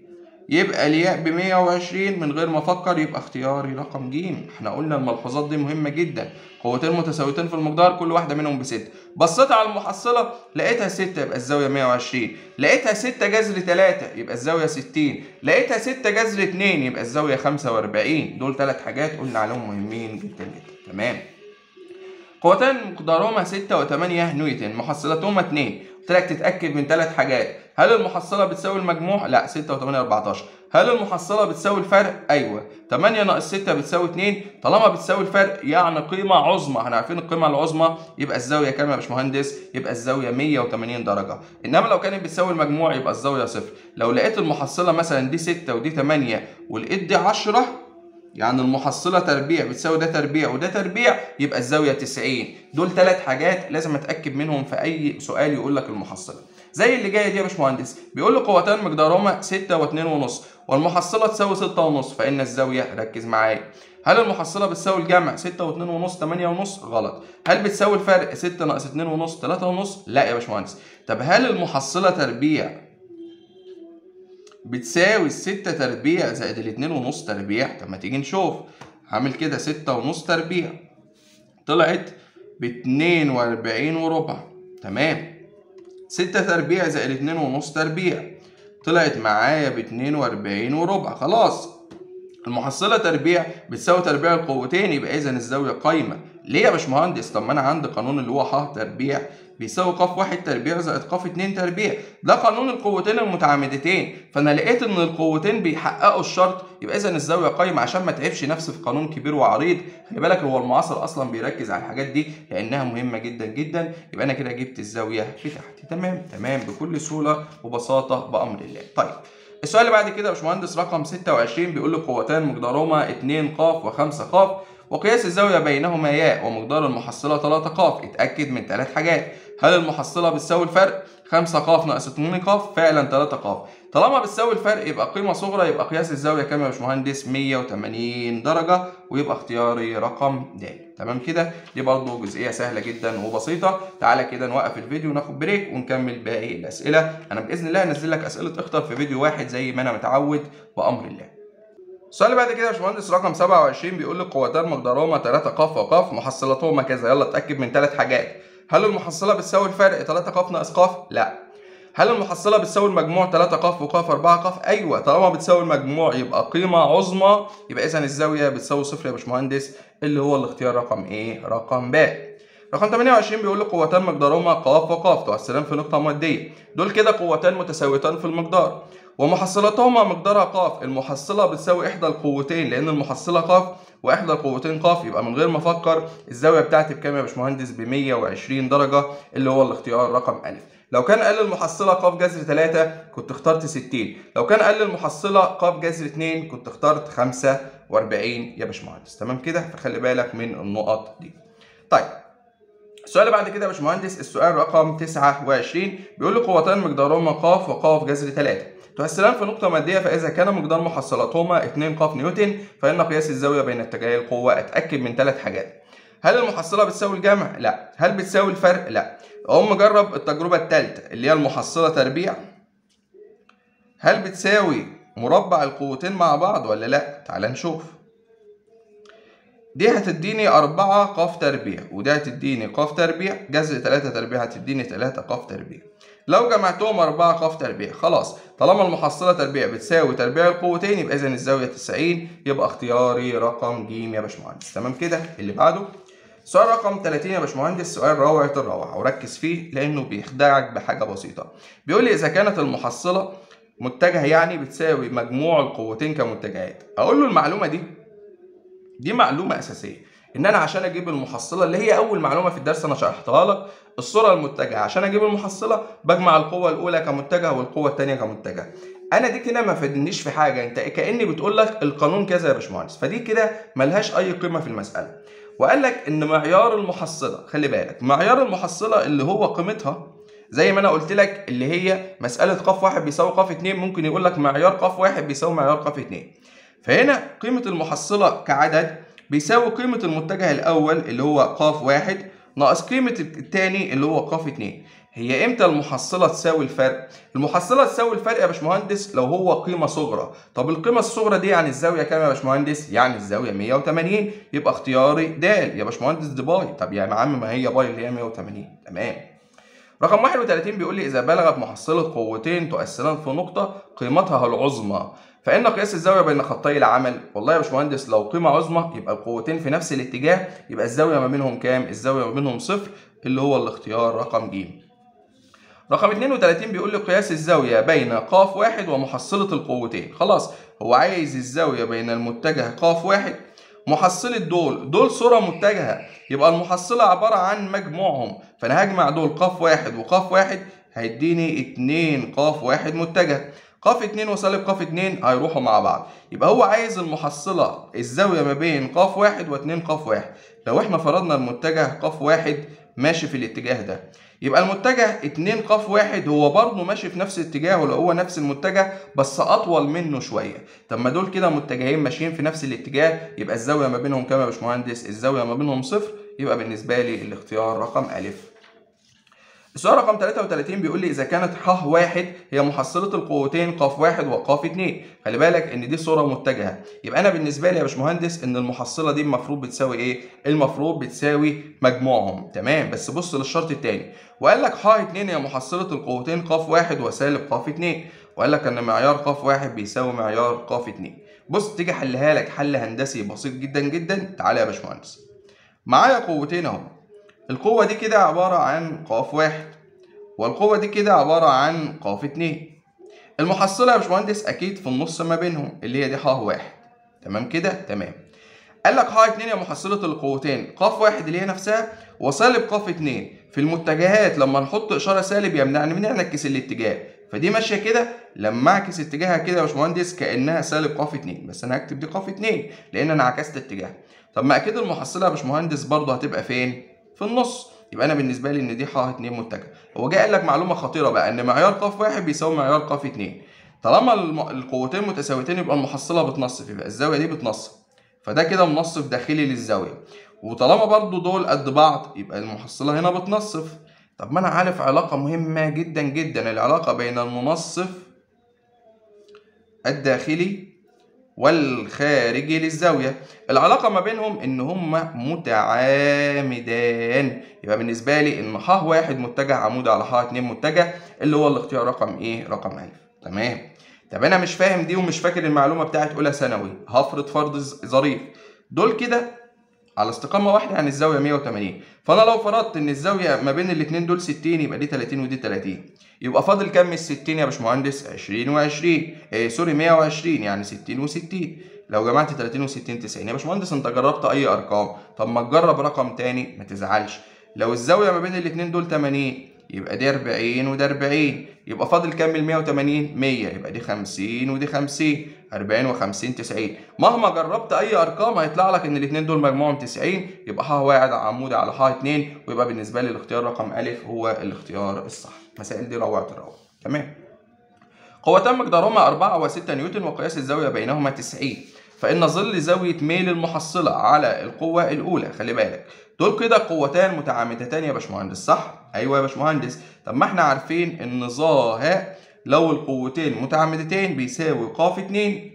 يبقى الياء ب 120 من غير ما أفكر يبقى اختياري رقم ج إحنا قلنا الملحوظات دي مهمة جدا. قوتين متساويتين في المقدار كل واحدة منهم بستة بصيت على المحصلة لقيتها 6 يبقى الزاوية 120 لقيتها 6 جذر 3 يبقى الزاوية 60 لقيتها 6 جذر 2 يبقى الزاوية 45 دول ثلاث حاجات قلنا عليهم مهمين جدا جدا. تمام. قوتان مقدارهما 6 و8 نيوتن محصلتهما 2 قلت لك تتأكد من ثلاث حاجات. هل المحصلة بتساوي المجموع؟ لا 6 و8 14 هل المحصلة بتساوي الفرق؟ أيوه. 8 ناقص 6 بتساوي 2 طالما بتساوي الفرق يعني قيمة عظمى. إحنا عارفين القيمة العظمى. يبقى الزاوية كام يا باشمهندس يبقى الزاوية 180 درجة. إنما لو كانت بتساوي المجموع يبقى الزاوية صفر. لو لقيت المحصلة مثلا دي 6 ودي 8 ولقيت دي 10 يعني المحصلة تربيع بتساوي ده تربيع وده تربيع يبقى الزاوية 90 دول ثلاث حاجات لازم أتأكد منهم في أي سؤال يقول لك المحصلة. زي اللي جاية دي يا باشمهندس بيقول له قوتان مقدارهما 6 و2 ونص والمحصلة تساوي 6 ونص فإن الزاوية ركز معايا. هل المحصلة بتساوي الجمع 6 و2 ونص 8 ونص؟ غلط. هل بتساوي الفرق 6 ناقص 2 ونص 3 ونص؟ لا يا باشمهندس. طب هل المحصلة تربيع بتساوي الستة تربيع زائد الاتنين ونص تربيع. طب ما تيجي نشوف. هعمل كده ستة ونص تربيع. طلعت باتنين وأربعين وربع. تمام. ستة تربيع زائد اتنين ونص تربيع. طلعت معايا باتنين وأربعين وربع. خلاص. المحصلة تربيع بتساوي تربيع القوتين يبقى إذا الزاوية قايمة. ليه يا باشمهندس؟ طب ما أنا عندي قانون اللي هو ح تربيع بيساوي ق واحد تربيع زائد ق اتنين تربيع. ده قانون القوتين المتعامدتين فأنا لقيت إن القوتين بيحققوا الشرط يبقى إذا الزاوية قايمة عشان ما تعبش نفسي في قانون كبير وعريض. خلي بالك هو المعاصر أصلا بيركز على الحاجات دي لأنها مهمة جدا جدا. يبقى أنا كده جبت الزاوية بتاعتي. تمام؟ تمام بكل سهولة وبساطة بأمر الله. طيب السؤال اللي بعد كده يا باشمهندس رقم 26 بيقول لي قوتان مقدارهما 2 ق و5 ق وقياس الزاوية بينهما ياء ومقدار المحصلة 3 ق اتأكد من ثلاث حاجات. هل المحصلة بتساوي الفرق؟ 5 ق ناقص 2 ق فعلا 3 ق طالما بتساوي الفرق يبقى قيمة صغرى يبقى قياس الزاوية كام يا باشمهندس؟ 180 درجة ويبقى اختياري رقم د تمام كده؟ دي برضه جزئية سهلة جدا وبسيطة. تعالى كده نوقف الفيديو وناخد بريك ونكمل باقي الأسئلة. أنا بإذن الله هنزل لك أسئلة اختر في فيديو واحد زي ما أنا متعود بأمر الله. السؤال اللي بعد كده يا باشمهندس رقم 27 بيقول لك قوتان مقدارهما 3 ق وق محصلتهما كذا يلا اتأكد من ثلاث حاجات. هل المحصلة بتساوي الفرق 3 ق ناقص ق لا. هل المحصلة بتساوي المجموع 3 ق وق 4 ق أيوه طالما بتساوي المجموع يبقى قيمة عظمى يبقى إذا الزاوية بتساوي صفر يا باشمهندس اللي هو الاختيار رقم إيه رقم ب رقم 28 بيقول لك قوتان مقدارهما ق وق تؤثران في نقطة مادية. دول كده قوتان متساويتان في المقدار. ومحصلتهما مقدارها ق المحصلة بتساوي إحدى القوتين لأن المحصلة ق وإحدى القوتين ق يبقى من غير ما أفكر الزاوية بتاعتي بكام يا باشمهندس؟ ب 120 درجة اللي هو الاختيار رقم ا لو كان قال المحصله ق جذر 3 كنت اخترت 60 لو كان قال المحصله ق جذر 2 كنت اخترت 45 يا باشمهندس تمام كده؟ فخلي بالك من النقط دي. طيب السؤال اللي بعد كده يا باشمهندس السؤال رقم 29 بيقول لي قوتان مقدارهما ق وق جذر 3 تؤثران في نقطة مادية فإذا كان مقدار محصلاتهما 2 ق نيوتن فإن قياس الزاوية بين اتجاهي القوة أتأكد من ثلاث حاجات. هل المحصلة بتساوي الجمع؟ لا. هل بتساوي الفرق؟ لا. أقوم مجرب التجربة الثالثة اللي هي المحصلة تربيع. هل بتساوي مربع القوتين مع بعض ولا لا؟ تعال نشوف. دي هتديني 4 ق تربيع ودي هتديني ق تربيع جذر 3 تربيع هتديني 3 ق تربيع. لو جمعتهم 4 ق تربيع خلاص طالما المحصلة تربيع بتساوي تربيع القوتين يبقى اذا الزاوية 90 يبقى اختياري رقم ج يا باشمهندس تمام كده اللي بعده سؤال رقم 30 يا باشمهندس سؤال روعة الروعة. وركز فيه لأنه بيخدعك بحاجة بسيطة. بيقول لي إذا كانت المحصلة متجهة يعني بتساوي مجموع القوتين كمتجهات. أقول له المعلومة دي؟ دي معلومة أساسية. إن أنا عشان أجيب المحصلة اللي هي أول معلومة في الدرس أنا شرحتها لك الصورة المتجهة. عشان أجيب المحصلة بجمع القوة الأولى كمتجه والقوة الثانية كمتجه أنا دي كده ما فادنيش في حاجة. أنت كأني بتقول لك القانون كذا يا باشمهندس. فدي كده ملهاش أي قيمة في المسألة. وقال لك إن معيار المحصلة خلي بالك معيار المحصلة اللي هو قيمتها زي ما أنا قلت لك اللي هي مسألة ق واحد بيساوي ق اتنين ممكن يقول لك معيار ق واحد بيساوي معيار ق اتنين. فهنا قيمة المحصلة كعدد بيساوي قيمة المتجه الأول اللي هو ق واحد ناقص قيمة الثاني اللي هو ق اتنين. هي إمتى المحصلة تساوي الفرق؟ المحصلة تساوي الفرق يا باشمهندس لو هو قيمة صغرى. طب القيمة الصغرى دي يعني الزاوية كام يا باشمهندس؟ يعني الزاوية 180 يبقى اختياري د يا باشمهندس دي pi طب يا عم ما هي pi اللي هي 180 تمام. رقم 31 بيقول لي إذا بلغت محصلة قوتين تؤثران في نقطة قيمتها العظمى فإن قياس الزاوية بين خطي العمل. والله يا باشمهندس لو قيمة عظمى يبقى القوتين في نفس الاتجاه يبقى الزاوية ما بينهم كام؟ الزاوية ما بينهم صفر اللي هو الاختيار رقم ج رقم 32 بيقول لي قياس الزاوية بين ق واحد ومحصلة القوتين. خلاص هو عايز الزاوية بين المتجه ق واحد محصلة دول دول صورة متجهة. يبقى المحصلة عبارة عن مجموعهم. فأنا هجمع دول ق واحد وق واحد هيديني اتنين ق واحد متجه. ق اتنين وسالب ق اتنين هيروحوا مع بعض. يبقى هو عايز المحصلة الزاوية ما بين ق واحد واتنين ق واحد. لو إحنا فرضنا المتجه ق واحد ماشي في الاتجاه ده. يبقى المتجه 2 ق واحد هو برضه ماشي في نفس الاتجاه ولا هو نفس المتجه بس أطول منه شوية. طب ما دول كده متجهين ماشيين في نفس الاتجاه يبقى الزاوية ما بينهم كام يا باشمهندس؟ الزاوية ما بينهم صفر يبقى بالنسبة لي الاختيار رقم ألف. السؤال رقم 33 بيقول لي إذا كانت ح واحد هي محصلة القوتين ق واحد وق اتنين. خلي بالك إن دي صورة متجهة. يبقى أنا بالنسبة لي يا باشمهندس إن المحصلة دي المفروض بتساوي إيه؟ المفروض بتساوي مجموعهم. تمام؟ بس بص للشرط الثاني وقال لك ح اتنين هي محصلة القوتين ق واحد وسالب ق اتنين. وقال لك إن معيار ق واحد بيساوي معيار ق اتنين. بص تيجي حلها لك حل هندسي بسيط جدا جدا. تعالى يا باشمهندس. معايا قوتين أهو. القوة دي كده عبارة عن ق واحد والقوة دي كده عبارة عن ق اتنين. المحصلة يا باشمهندس أكيد في النص ما بينهم اللي هي دي ح واحد. تمام كده؟ تمام. قال لك ح اتنين هي محصلة القوتين. ق واحد اللي هي نفسها وسالب ق اتنين. في المتجهات لما نحط إشارة سالب يمنعني من نعكس الاتجاه. فدي ماشية كده لما أعكس اتجاهها كده يا باشمهندس كأنها سالب ق اتنين. بس أنا هكتب دي ق اتنين لأن أنا عكست اتجاهها. طب ما أكيد المحصلة يا باشمهندس برضه هتبقى فين؟ في النص. يبقى أنا بالنسبة لي إن دي ح 2 متجه هو جه قال لك معلومة خطيرة بقى إن معيار ق واحد بيساوي معيار ق 2 طالما القوتين متساويتين يبقى المحصلة بتنصف يبقى الزاوية دي بتنصف. فده كده منصف داخلي للزاوية. وطالما برضو دول قد بعض يبقى المحصلة هنا بتنصف. طب ما أنا عارف علاقة مهمة جدا جدا العلاقة بين المنصف الداخلي والخارجي للزاوية. العلاقة ما بينهم إن هما متعامدان. يبقى بالنسبة لي إن ح واحد متجه عمود على ح اتنين متجه اللي هو الاختيار رقم إيه؟ رقم ألف. تمام؟ طب أنا مش فاهم دي ومش فاكر المعلومة بتاعت أولى ثانوي. هفرض فرض ظريف. دول كده على استقامة واحدة يعني الزاوية 180 فأنا لو فرضت إن الزاوية ما بين الاتنين دول 60 يبقى دي 30 ودي 30 يبقى فاضل كام من ال 60 يا باشمهندس؟ 20 و20 إيه سوري 120 يعني 60 و60 لو جمعت 30 و60 90 يا باشمهندس أنت جربت أي أرقام؟ طب ما تجرب رقم تاني ما تزعلش. لو الزاوية ما بين الاتنين دول 80 يبقى دي 40 وده 40 يبقى فاضل كام من 180 100 يبقى دي 50 ودي 50 40 و50 90 مهما جربت أي أرقام هيطلع لك إن الاثنين دول مجموعهم 90 يبقى ح واحد عمودي على ح 2 ويبقى بالنسبة لي الاختيار رقم ا هو الاختيار الصح. المسائل دي روعة الروعة. تمام؟ قوتان مقدارهما 4 و6 نيوتن وقياس الزاوية بينهما 90 فإن ظل زاوية ميل المحصلة على القوة الأولى خلي بالك دول كده قوتان متعامدتان يا باشمهندس صح؟ أيوه يا باشمهندس طب ما إحنا عارفين إن ظا لو القوتين متعامدتين بيساوي ق 2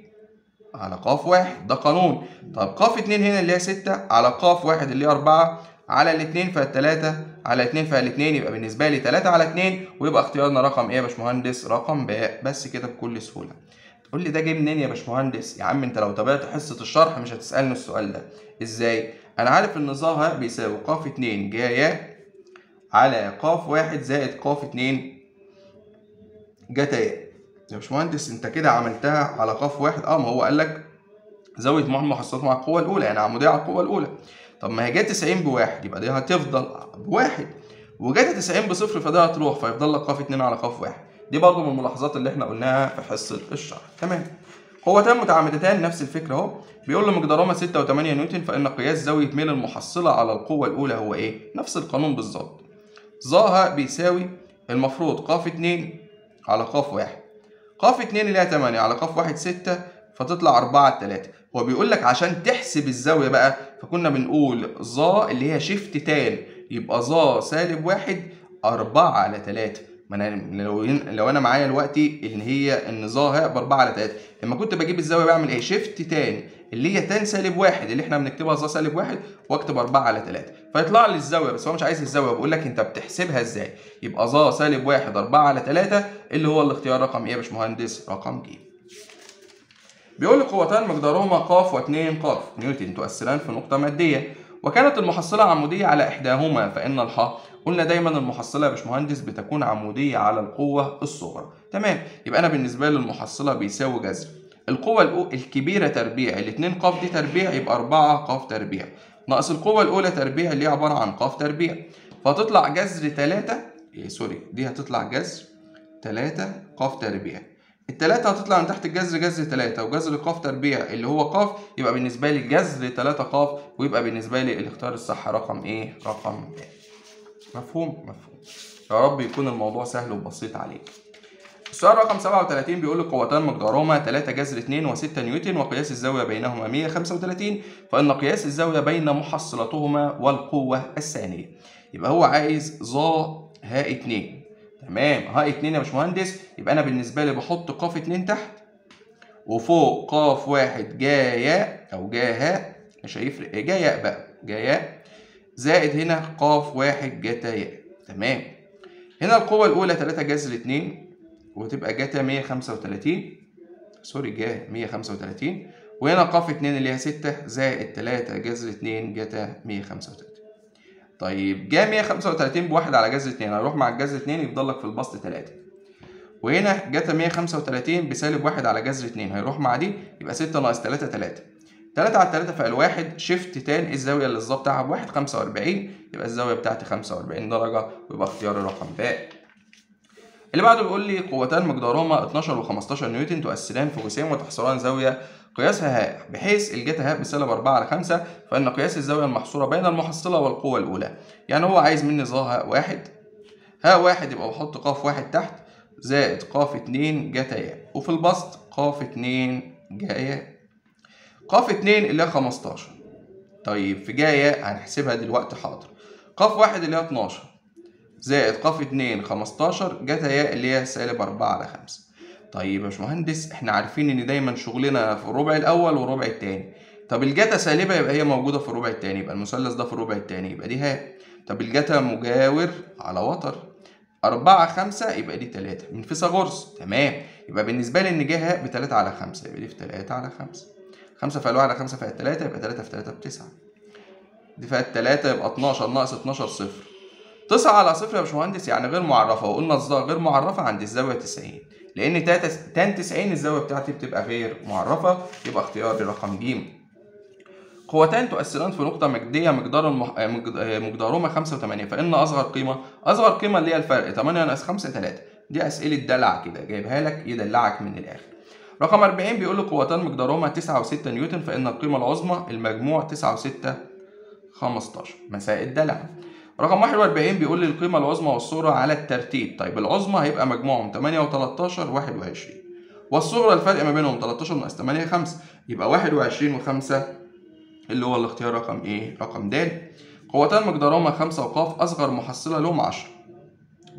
على ق 1 ده قانون طب ق 2 هنا اللي هي 6 على ق 1 اللي هي 4 على الاثنين فالتلاتة على اتنين فالاتنين يبقى بالنسبة لي تلاتة على اتنين ويبقى اختيارنا رقم إيه يا باشمهندس؟ رقم باء بس كده بكل سهولة. تقول لي ده جه منين يا باشمهندس؟ يا عم انت لو تابعت حصة الشرح مش هتسألني السؤال ده. إزاي؟ أنا عارف إن ظا بيساوي ق اتنين. جاية على ق واحد زائد ق اتنين. جتا يا باشمهندس انت كده عملتها على ق واحد. آه ما هو قال لك زاوية مجموع محصلات مع القوة الأولى. يعني عمودية على القوة الأولى. طب ما هي جت 90 بواحد. يبقى دي هتفضل بواحد. وجت 90 بصفر فده هتروح. فيفضل لك ق 2 على ق 1 دي برضه من الملاحظات اللي إحنا قلناها في حصة الشرح. تمام. قوتان متعامدتان نفس الفكرة اهو. بيقول له مقدارهما 6 و8 نيوتن فإن قياس زاوية ميل المحصلة على القوة الأولى هو إيه؟ نفس القانون بالظبط. ظاها بيساوي المفروض ق 2 على ق 1 ق 2 اللي هي 8 على ق 1 6 فتطلع 4 على 3 هو بيقول لك عشان تحسب الزاوية بقى فكنا بنقول ظا اللي هي شيفت تان يبقى ظا سالب 1 4 على 3 ما أنا لو لو أنا معايا دلوقتي إن هي إن ظا ب 4 على 3 لما كنت بجيب الزاوية بعمل إيه؟ شيفت تان اللي هي تان سالب 1 اللي إحنا بنكتبها ظا سالب 1 وأكتب 4 على 3 فيطلع لي الزاوية بس هو مش عايز الزاوية بقول لك أنت بتحسبها إزاي؟ يبقى ظا سالب 1 4 على 3 اللي هو الاختيار رقم إيه يا باشمهندس؟ رقم ج بيقول لي قوتان مقدارهما ق و2 ق نيوتن تؤثران في نقطة مادية. وكانت المحصلة عمودية على إحداهما فإن الح قلنا دايما المحصلة يا باشمهندس بتكون عمودية على القوة الصغرى. تمام. يبقى أنا بالنسبة لي المحصلة بيساوي جذر. القوة الكبيرة تربيع الاثنين ق دي تربيع يبقى 4 ق تربيع. ناقص القوة الأولى تربيع اللي هي عبارة عن ق تربيع. فتطلع جذر 3 إيه سوري دي هتطلع جذر 3 ق تربيع. التلاتة هتطلع من تحت الجذر جذر تلاتة وجذر ق تربيع اللي هو ق يبقى بالنسبة لي جذر تلاتة ق ويبقى بالنسبة لي الاختيار الصح رقم إيه؟ رقم. مفهوم؟ مفهوم. يا رب يكون الموضوع سهل وبسيط عليك. السؤال رقم 37 بيقول لك قوتان مقدارهما 3 جذر 2 و6 نيوتن وقياس الزاوية بينهما 135 فإن قياس الزاوية بين محصلتهما والقوة الثانية. يبقى هو عايز ظا ها 2 تمام ها 2 يا باشمهندس يبقى أنا بالنسبة لي بحط ق 2 تحت وفوق ق 1 جا أو جا هاء مش هيفرق جا ياء بقى جا ياء زائد هنا ق 1 جتا ياء تمام. هنا القوة الأولى 3 جذر 2 وتبقى جتا 135 سوري جا 135 وهنا ق 2 اللي هي 6 زائد 3 جذر 2 جتا 135 طيب جا 135 بواحد على جذر 2 هنروح مع الجذر 2 يفضل لك في البسط 3 وهنا جتا 135 بسالب واحد على جذر 2 هيروح مع دي يبقى 6 ناقص 3 3 3 على 3 فعل واحد شيفت تان الزاوية اللي الظا بتاعها بواحد 45 يبقى الزاوية بتاعتي 45 درجة ويبقى اختياري رقم باء. اللي بعده بيقول لي قوتان مقدارهما 12 و15 نيوتن تؤثران في جسيم وتحصران زاوية قياسها هاء بحيث الجتا هاء بسالب 4 على 5 فإن قياس الزاوية المحصورة بين المحصلة والقوة الأولى. يعني هو عايز مني ظا هاء واحد. هاء واحد يبقى بحط قاف واحد تحت زائد قاف اتنين جتا ياء. وفي البسط قاف اتنين جا ياء. قاف اتنين اللي هي 15 طيب في جا ياء هنحسبها دلوقتي حاضر. قاف واحد اللي هي 12 زائد قاف اتنين 15 جتا ياء اللي هي سالب 4 على 5 طيب يا باشمهندس إحنا عارفين إن دايما شغلنا في الربع الأول والربع التاني. طب الجتا سالبة يبقى هي موجودة في الربع التاني يبقى المثلث ده في الربع التاني يبقى دي هاء. طب الجتا مجاور على وتر. أربعة خمسة يبقى دي تلاتة. من فيثاغورس تمام. يبقى بالنسبة لي إن جه هاء بتلاتة على خمسة يبقى دي في تلاتة على خمسة. خمسة في على خمسة في تلاتة يبقى تلاتة في تلاتة بتسعة. دي فيها تلاتة يبقى اتناشر ناقص اتناشر صفر. تسعة على صفر يا باشمهندس يعني غير معرفة. وقلنا غير معرفة عند الزاوية تسعين. لأن تان تسعين الزاوية بتاعتي بتبقى غير معرفة يبقى اختياري رقم ج قوتان تؤثران في نقطة مجدية مقدار المح... مقدارهما 5 و8 فإن أصغر قيمة أصغر قيمة اللي هي الفرق 8 ناقص 5 3 دي أسئلة دلع كده جايبها لك يدلعك من الآخر. رقم 40 بيقول لي قوتان مقدارهما 9 و6 نيوتن فإن القيمة العظمى المجموع 9 و6 15 مساء الدلع. رقم 41 بيقول لي القيمة العظمى والصغرى على الترتيب. طيب العظمى هيبقى مجموعهم 8 و13 21 والصغرى الفرق ما بينهم 13 ناقص 8 5 يبقى 21 و5 اللي هو الاختيار رقم إيه؟ رقم د. قوتان مقدارهما خمسة وقاف أصغر محصلة لهم 10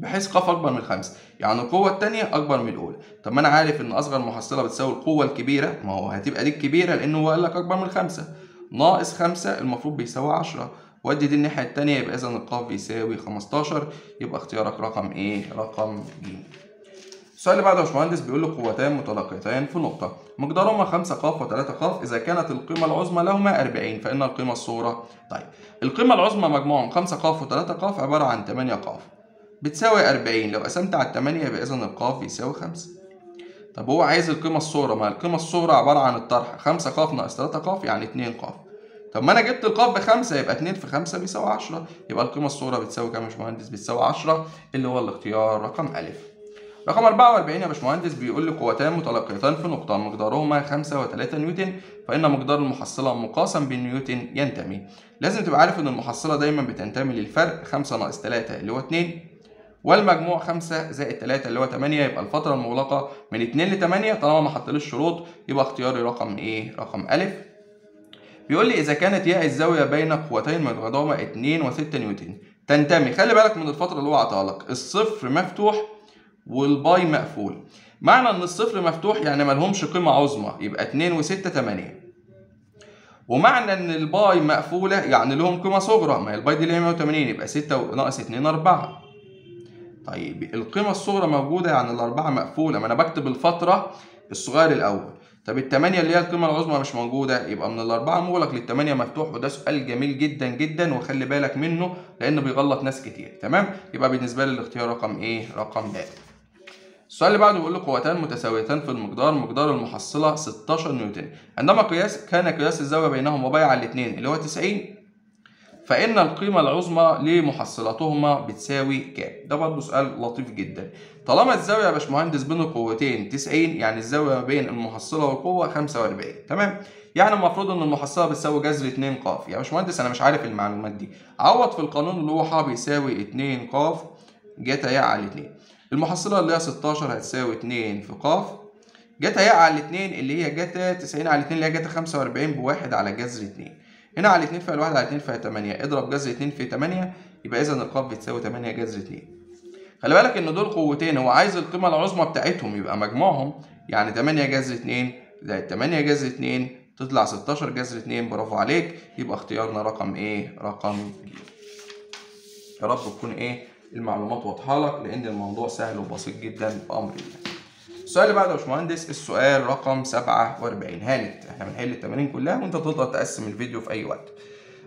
بحيث قاف أكبر من خمسة، يعني القوة التانية أكبر من الأولى، طب ما أنا عارف إن أصغر محصلة بتساوي القوة الكبيرة، ما هو هتبقى دي الكبيرة لأن هو قال لك أكبر من خمسة، ناقص خمسة المفروض بيساوي 10 ودي دي الناحية التانية يبقى إذا القاف بيساوي 15 يبقى اختيارك رقم إيه؟ رقم ج. السؤال اللي بعده يا باشمهندس بيقول له قوتان متلاقيتان في نقطة. مقدارهما 5 ق و3 ق إذا كانت القيمة العظمى لهما 40 فإن القيمة الصغرى. طيب القيمة العظمى مجموعهم 5 ق و3 ق عبارة عن 8 ق بتساوي 40 لو قسمت على 8 يبقى إذا القاف بيساوي 5 طب هو عايز القيمة الصغرى. ما القيمة الصغرى عبارة عن الطرح. 5 ق ناقص 3 ق يعني 2 ق طب ما أنا جبت القاف بخمسة يبقى 2 في 5 بيساوي 10 يبقى القيمة الصغرى بتساوي كام يا باشمهندس؟ بتساوي 10 اللي هو الاختيار رقم أ. رقم 44 يا باشمهندس بيقول لي قوتان متلاقيتان في نقطة. مقدارهما 5 و3 نيوتن فإن مقدار المحصلة مقاسا بالنيوتن ينتمي. لازم تبقى عارف إن المحصلة دايما بتنتمي للفرق 5 ناقص 3 اللي هو 2 والمجموع 5 زائد 3 اللي هو 8 يبقى الفترة المغلقة من 2 ل 8 طالما ما حطليش شروط يبقى اختياري رقم إيه؟ رقم أ. بيقول لي إذا كانت ياء الزاوية بين قوتين مقدارهما 2 و6 نيوتن تنتمي. خلي بالك من الفترة اللي هو عطاها لك الصفر مفتوح والباي مقفول. معنى إن الصفر مفتوح يعني ملهمش قيمة عظمى يبقى 2 و6 8 ومعنى إن ال pi مقفولة يعني لهم قيمة صغرى ما هي ال pi دي اللي هي 180 يبقى 6 ناقص 2 4 طيب القيمة الصغرى موجودة يعني الأربعة مقفولة ما أنا بكتب الفترة الصغير الأول طب التمانية اللي هي القيمة العظمى مش موجودة يبقى من الأربعة مغلق للتمانية مفتوح وده سؤال جميل جدا جدا وخلي بالك منه لأنه بيغلط ناس كتير تمام يبقى بالنسبة لي الاختيار رقم إيه؟ رقم د. السؤال اللي بعده بيقول له قوتان متساويتان في المقدار مقدار المحصلة 16 نيوتن عندما قياس كان قياس الزاوية بينهما بايع على الاثنين اللي هو 90 فإن القيمة العظمى لمحصلتهما بتساوي كام؟ ده برضه سؤال لطيف جدا. طالما الزاوية يا باشمهندس بين القوتين 90 يعني الزاوية ما بين المحصلة والقوة 45 تمام؟ يعني المفروض إن المحصلة بتساوي جذر 2 ق يا باشمهندس أنا مش عارف المعلومات دي. عوض في القانون اللي هو ح بيساوي 2 ق جتا ياء على 2. المحصلة اللي هي 16 هتساوي 2 في ق جتا ياء على 2 اللي هي جتا 90 على 2 اللي هي جتا 45 بواحد على جذر 2. هنا على 2 فيها الواحد على 2 فيها 8 اضرب جذر 2 في 8 يبقى إذا القاف بتساوي 8 جذر 2 خلي بالك إن دول قوتين هو عايز القيمة العظمى بتاعتهم يبقى مجموعهم. يعني 8 جذر 2 زائد 8 جذر 2 تطلع 16 جذر 2 برافو عليك. يبقى اختيارنا رقم إيه رقم ج يا رب تكون إيه؟ المعلومات واضحة لك لأن الموضوع سهل وبسيط جدا بأمر الله. السؤال اللي بعده يا باشمهندس السؤال رقم 47 هانت إحنا بنحل التمارين كلها وأنت تقدر تقسم الفيديو في أي وقت.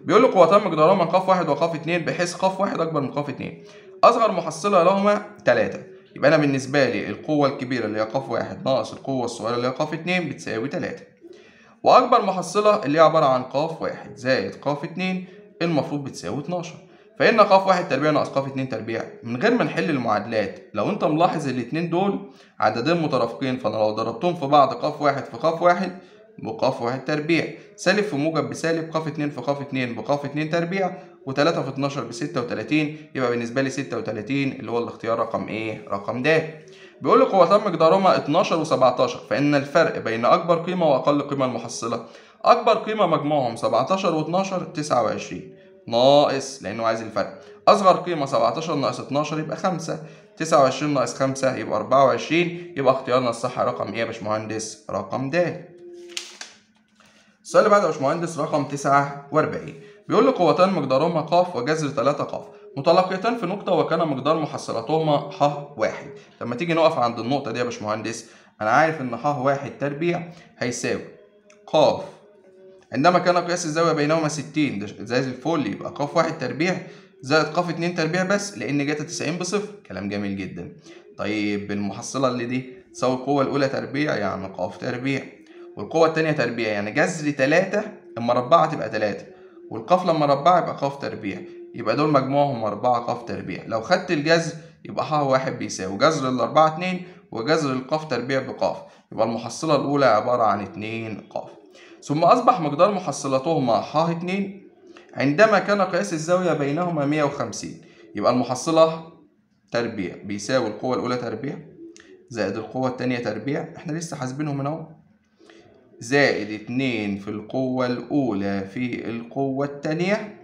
بيقول له قوتان مقدارهما ق واحد وق اتنين بحيث ق واحد أكبر من ق اتنين. أصغر محصلة لهما 3 يبقى أنا بالنسبة لي القوة الكبيرة اللي هي ق واحد ناقص القوة الصغيرة اللي هي ق اتنين بتساوي 3 وأكبر محصلة اللي هي عبارة عن ق واحد زائد ق اتنين المفروض بتساوي 12 فإن ق واحد تربيع ناقص ق اتنين تربيع من غير ما نحل المعادلات لو أنت ملاحظ الاتنين دول عددين مترافقين فأنا لو ضربتهم في بعض ق واحد في ق واحد بق واحد تربيع سالب في موجب بسالب ق اتنين في ق اتنين بق اتنين تربيع وتلاتة في اتناشر بستة وتلاتين يبقى بالنسبة لي ستة وتلاتين اللي هو الاختيار رقم إيه؟ رقم د. بيقول لي قوتان مقدارهما 12 و17 فإن الفرق بين أكبر قيمة وأقل قيمة المحصلة أكبر قيمة مجموعهم 17 و12 29 ناقص لأنه عايز الفرق. أصغر قيمة 17 ناقص 12 يبقى 5 29 ناقص 5 يبقى 24 يبقى اختيارنا الصح رقم إيه يا باشمهندس؟ رقم د. السؤال اللي بعده يا باشمهندس رقم 49 بيقول لي قوتان مقدارهما ق وجذر 3 ق متلاقيتان في نقطة وكان مقدار محصلتهما ح واحد. لما تيجي نقف عند النقطة دي يا باشمهندس. أنا عارف إن ح واحد تربيع هيساوي ق عندما كان قياس الزاوية بينهما 60 ده زي الفل يبقى ق واحد تربيع زائد ق اتنين تربيع بس لأن جت 90 بصفر. كلام جميل جدا. طيب المحصلة اللي دي تساوي القوة الأولى تربيع يعني ق تربيع. والقوة التانية تربيع يعني جذر تلاتة المربعة تبقى تلاتة. والقاف لما مربعة يبقى ق تربيع. يبقى دول مجموعهم أربعة ق تربيع. لو خدت الجذر يبقى ح واحد بيساوي. جذر الأربعة اتنين وجذر القاف تربيع بقاف. يبقى المحصلة الأولى عبارة عن اتنين قاف. ثم أصبح مقدار محصلتهما ح اتنين عندما كان قياس الزاوية بينهما 150 يبقى المحصلة تربيع بيساوي القوة الأولى تربيع زائد القوة التانية تربيع. إحنا لسه حاسبينهم من أهو. زائد اتنين في القوة الأولى في القوة التانية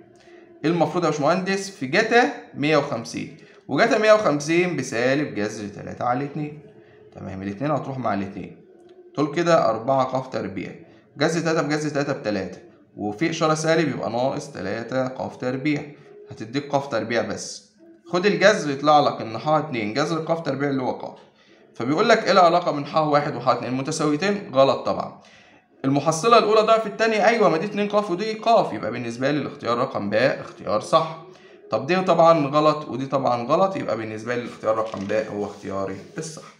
المفروض يا باشمهندس في جتا 150 وجتا 150 بسالب جذر 3 على 2 تمام الاتنين هتروح مع الاتنين دول كده 4 ق تربيع. جذر 3 بجذر 3 ب 3 وفي إشارة سالب يبقى ناقص 3 ق تربيع. هتديك ق تربيع بس. خد الجذر يطلع لك إن ح 2 جذر ق تربيع اللي هو ق فبيقول لك إيه العلاقة بين ح واحد وح اتنين؟ متساويتين غلط طبعا. المحصلة الأولى ضعف التانية. أيوة ما دي اتنين ق ودي ق يبقى بالنسبة لي الاختيار رقم ب اختيار صح. طب دي طبعا غلط ودي طبعا غلط. يبقى بالنسبة لي الاختيار رقم ب هو اختياري الصح.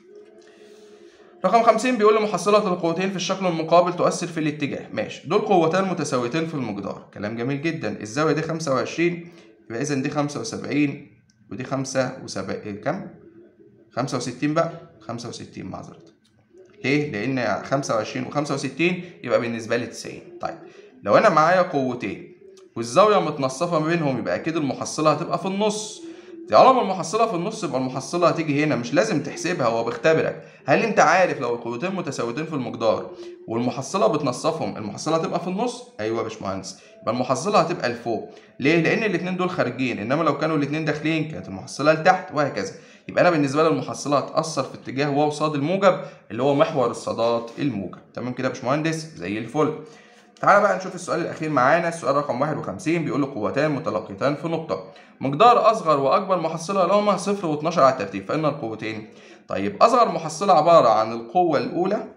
رقم 50 بيقول لي محصلة القوتين في الشكل المقابل تؤثر في الاتجاه. ماشي. دول قوتان متساويتين في المقدار. كلام جميل جدا. الزاوية دي 25 يبقى إذا دي 75 ودي 75 كم؟ 65 بقى؟ 65 معذرة ليه؟ لأن 25 و65 يبقى بالنسبة لي 90 طيب. لو أنا معايا قوتين والزاوية متنصفة ما بينهم يبقى أكيد المحصلة هتبقى في النص. طالما المحصلة في النص يبقى المحصلة هتيجي هنا مش لازم تحسبها هو بيختبرك. هل انت عارف لو القوتين متساويتين في المقدار والمحصلة بتنصفهم المحصلة هتبقى في النص؟ أيوه يا باشمهندس. يبقى المحصلة هتبقى لفوق. ليه؟ لأن الاتنين دول خارجين إنما لو كانوا الاتنين داخلين كانت المحصلة لتحت وهكذا. يبقى أنا بالنسبة لي المحصلة هتأثر في اتجاه واو صاد الموجب اللي هو محور الصادات الموجب. تمام كده يا باشمهندس؟ زي الفل. تعالى بقى نشوف السؤال الأخير معانا. السؤال رقم 51 بيقول له قوتان متلاقيتان في نقطة. مقدار أصغر وأكبر محصلة لهما صفر و12 على الترتيب فإن القوتين. طيب أصغر محصلة عبارة عن القوة الأولى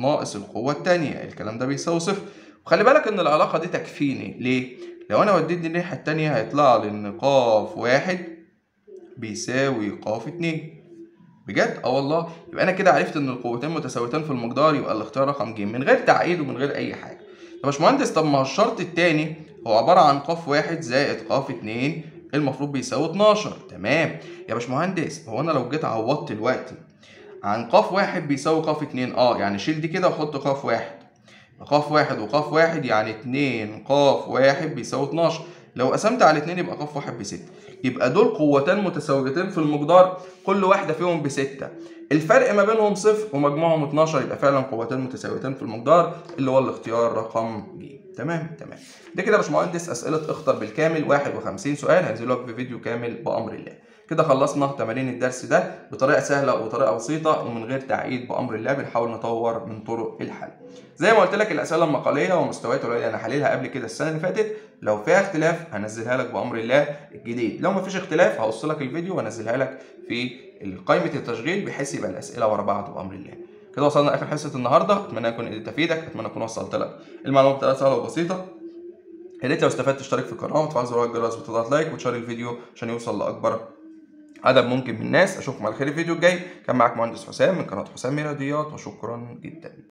ناقص القوة الثانية. الكلام ده بيساوي صفر. وخلي بالك إن العلاقة دي تكفيني. ليه؟ لو أنا وديت دي الناحية التانية هيطلع لي إن قاف واحد بيساوي قاف اتنين. بجد؟ آه والله. يبقى أنا كده عرفت إن القوتين متساويتين في المقدار يبقى الاختيار رقم ج من غير تعقيد ومن غير أي حاجة. يا باشمهندس طب ما الشرط التاني هو عبارة عن ق واحد زائد ق اتنين المفروض بيساوي 12 تمام. يا باشمهندس هو أنا لو جيت عوضت دلوقتي عن ق واحد بيساوي ق اتنين. آه يعني شيل دي كده وحط ق واحد. ق واحد وق واحد يعني اتنين. ق واحد بيساوي 12 لو قسمت على اتنين يبقى ق واحد بستة. يبقى دول قوتان متساويتين في المقدار كل واحدة فيهم بستة. الفرق ما بينهم صفر ومجموعهم 12 يبقى فعلا قوتين متساويتين في المقدار اللي هو الاختيار رقم ج تمام؟ تمام. ده كده يا باشمهندس أسئلة اختر بالكامل 51 سؤال. هنزل لك في فيديو كامل بأمر الله. كده خلصنا تمارين الدرس ده بطريقة سهلة وطريقه بسيطة ومن غير تعقيد بأمر الله بنحاول نطور من طرق الحل. زي ما قلت لك الأسئلة المقالية ومستويات قليلة أنا حللها قبل كده السنة اللي فاتت. لو فيها اختلاف هنزلها لك بأمر الله الجديد. لو مفيش اختلاف هقص لك الفيديو وانزلها لك في قائمة التشغيل بحيث يبقى الأسئلة ورا بعض بأمر الله. كده وصلنا لاخر حصة النهارده. أتمنى اكون قدرت أفيدك. أتمنى اكون وصلت لك. المعلومات بطريقه سهلة وبسيطة. يا ريت لو استفدت تشترك في القناة وتفعل زر الجرس وتضغط لايك وتشير الفيديو عشان يوصل لأكبر عدد ممكن من الناس. أشوفكم على خير الفيديو الجاي. كان معاك مهندس حسام من قناة حسام رياضيات وشكرا جدا.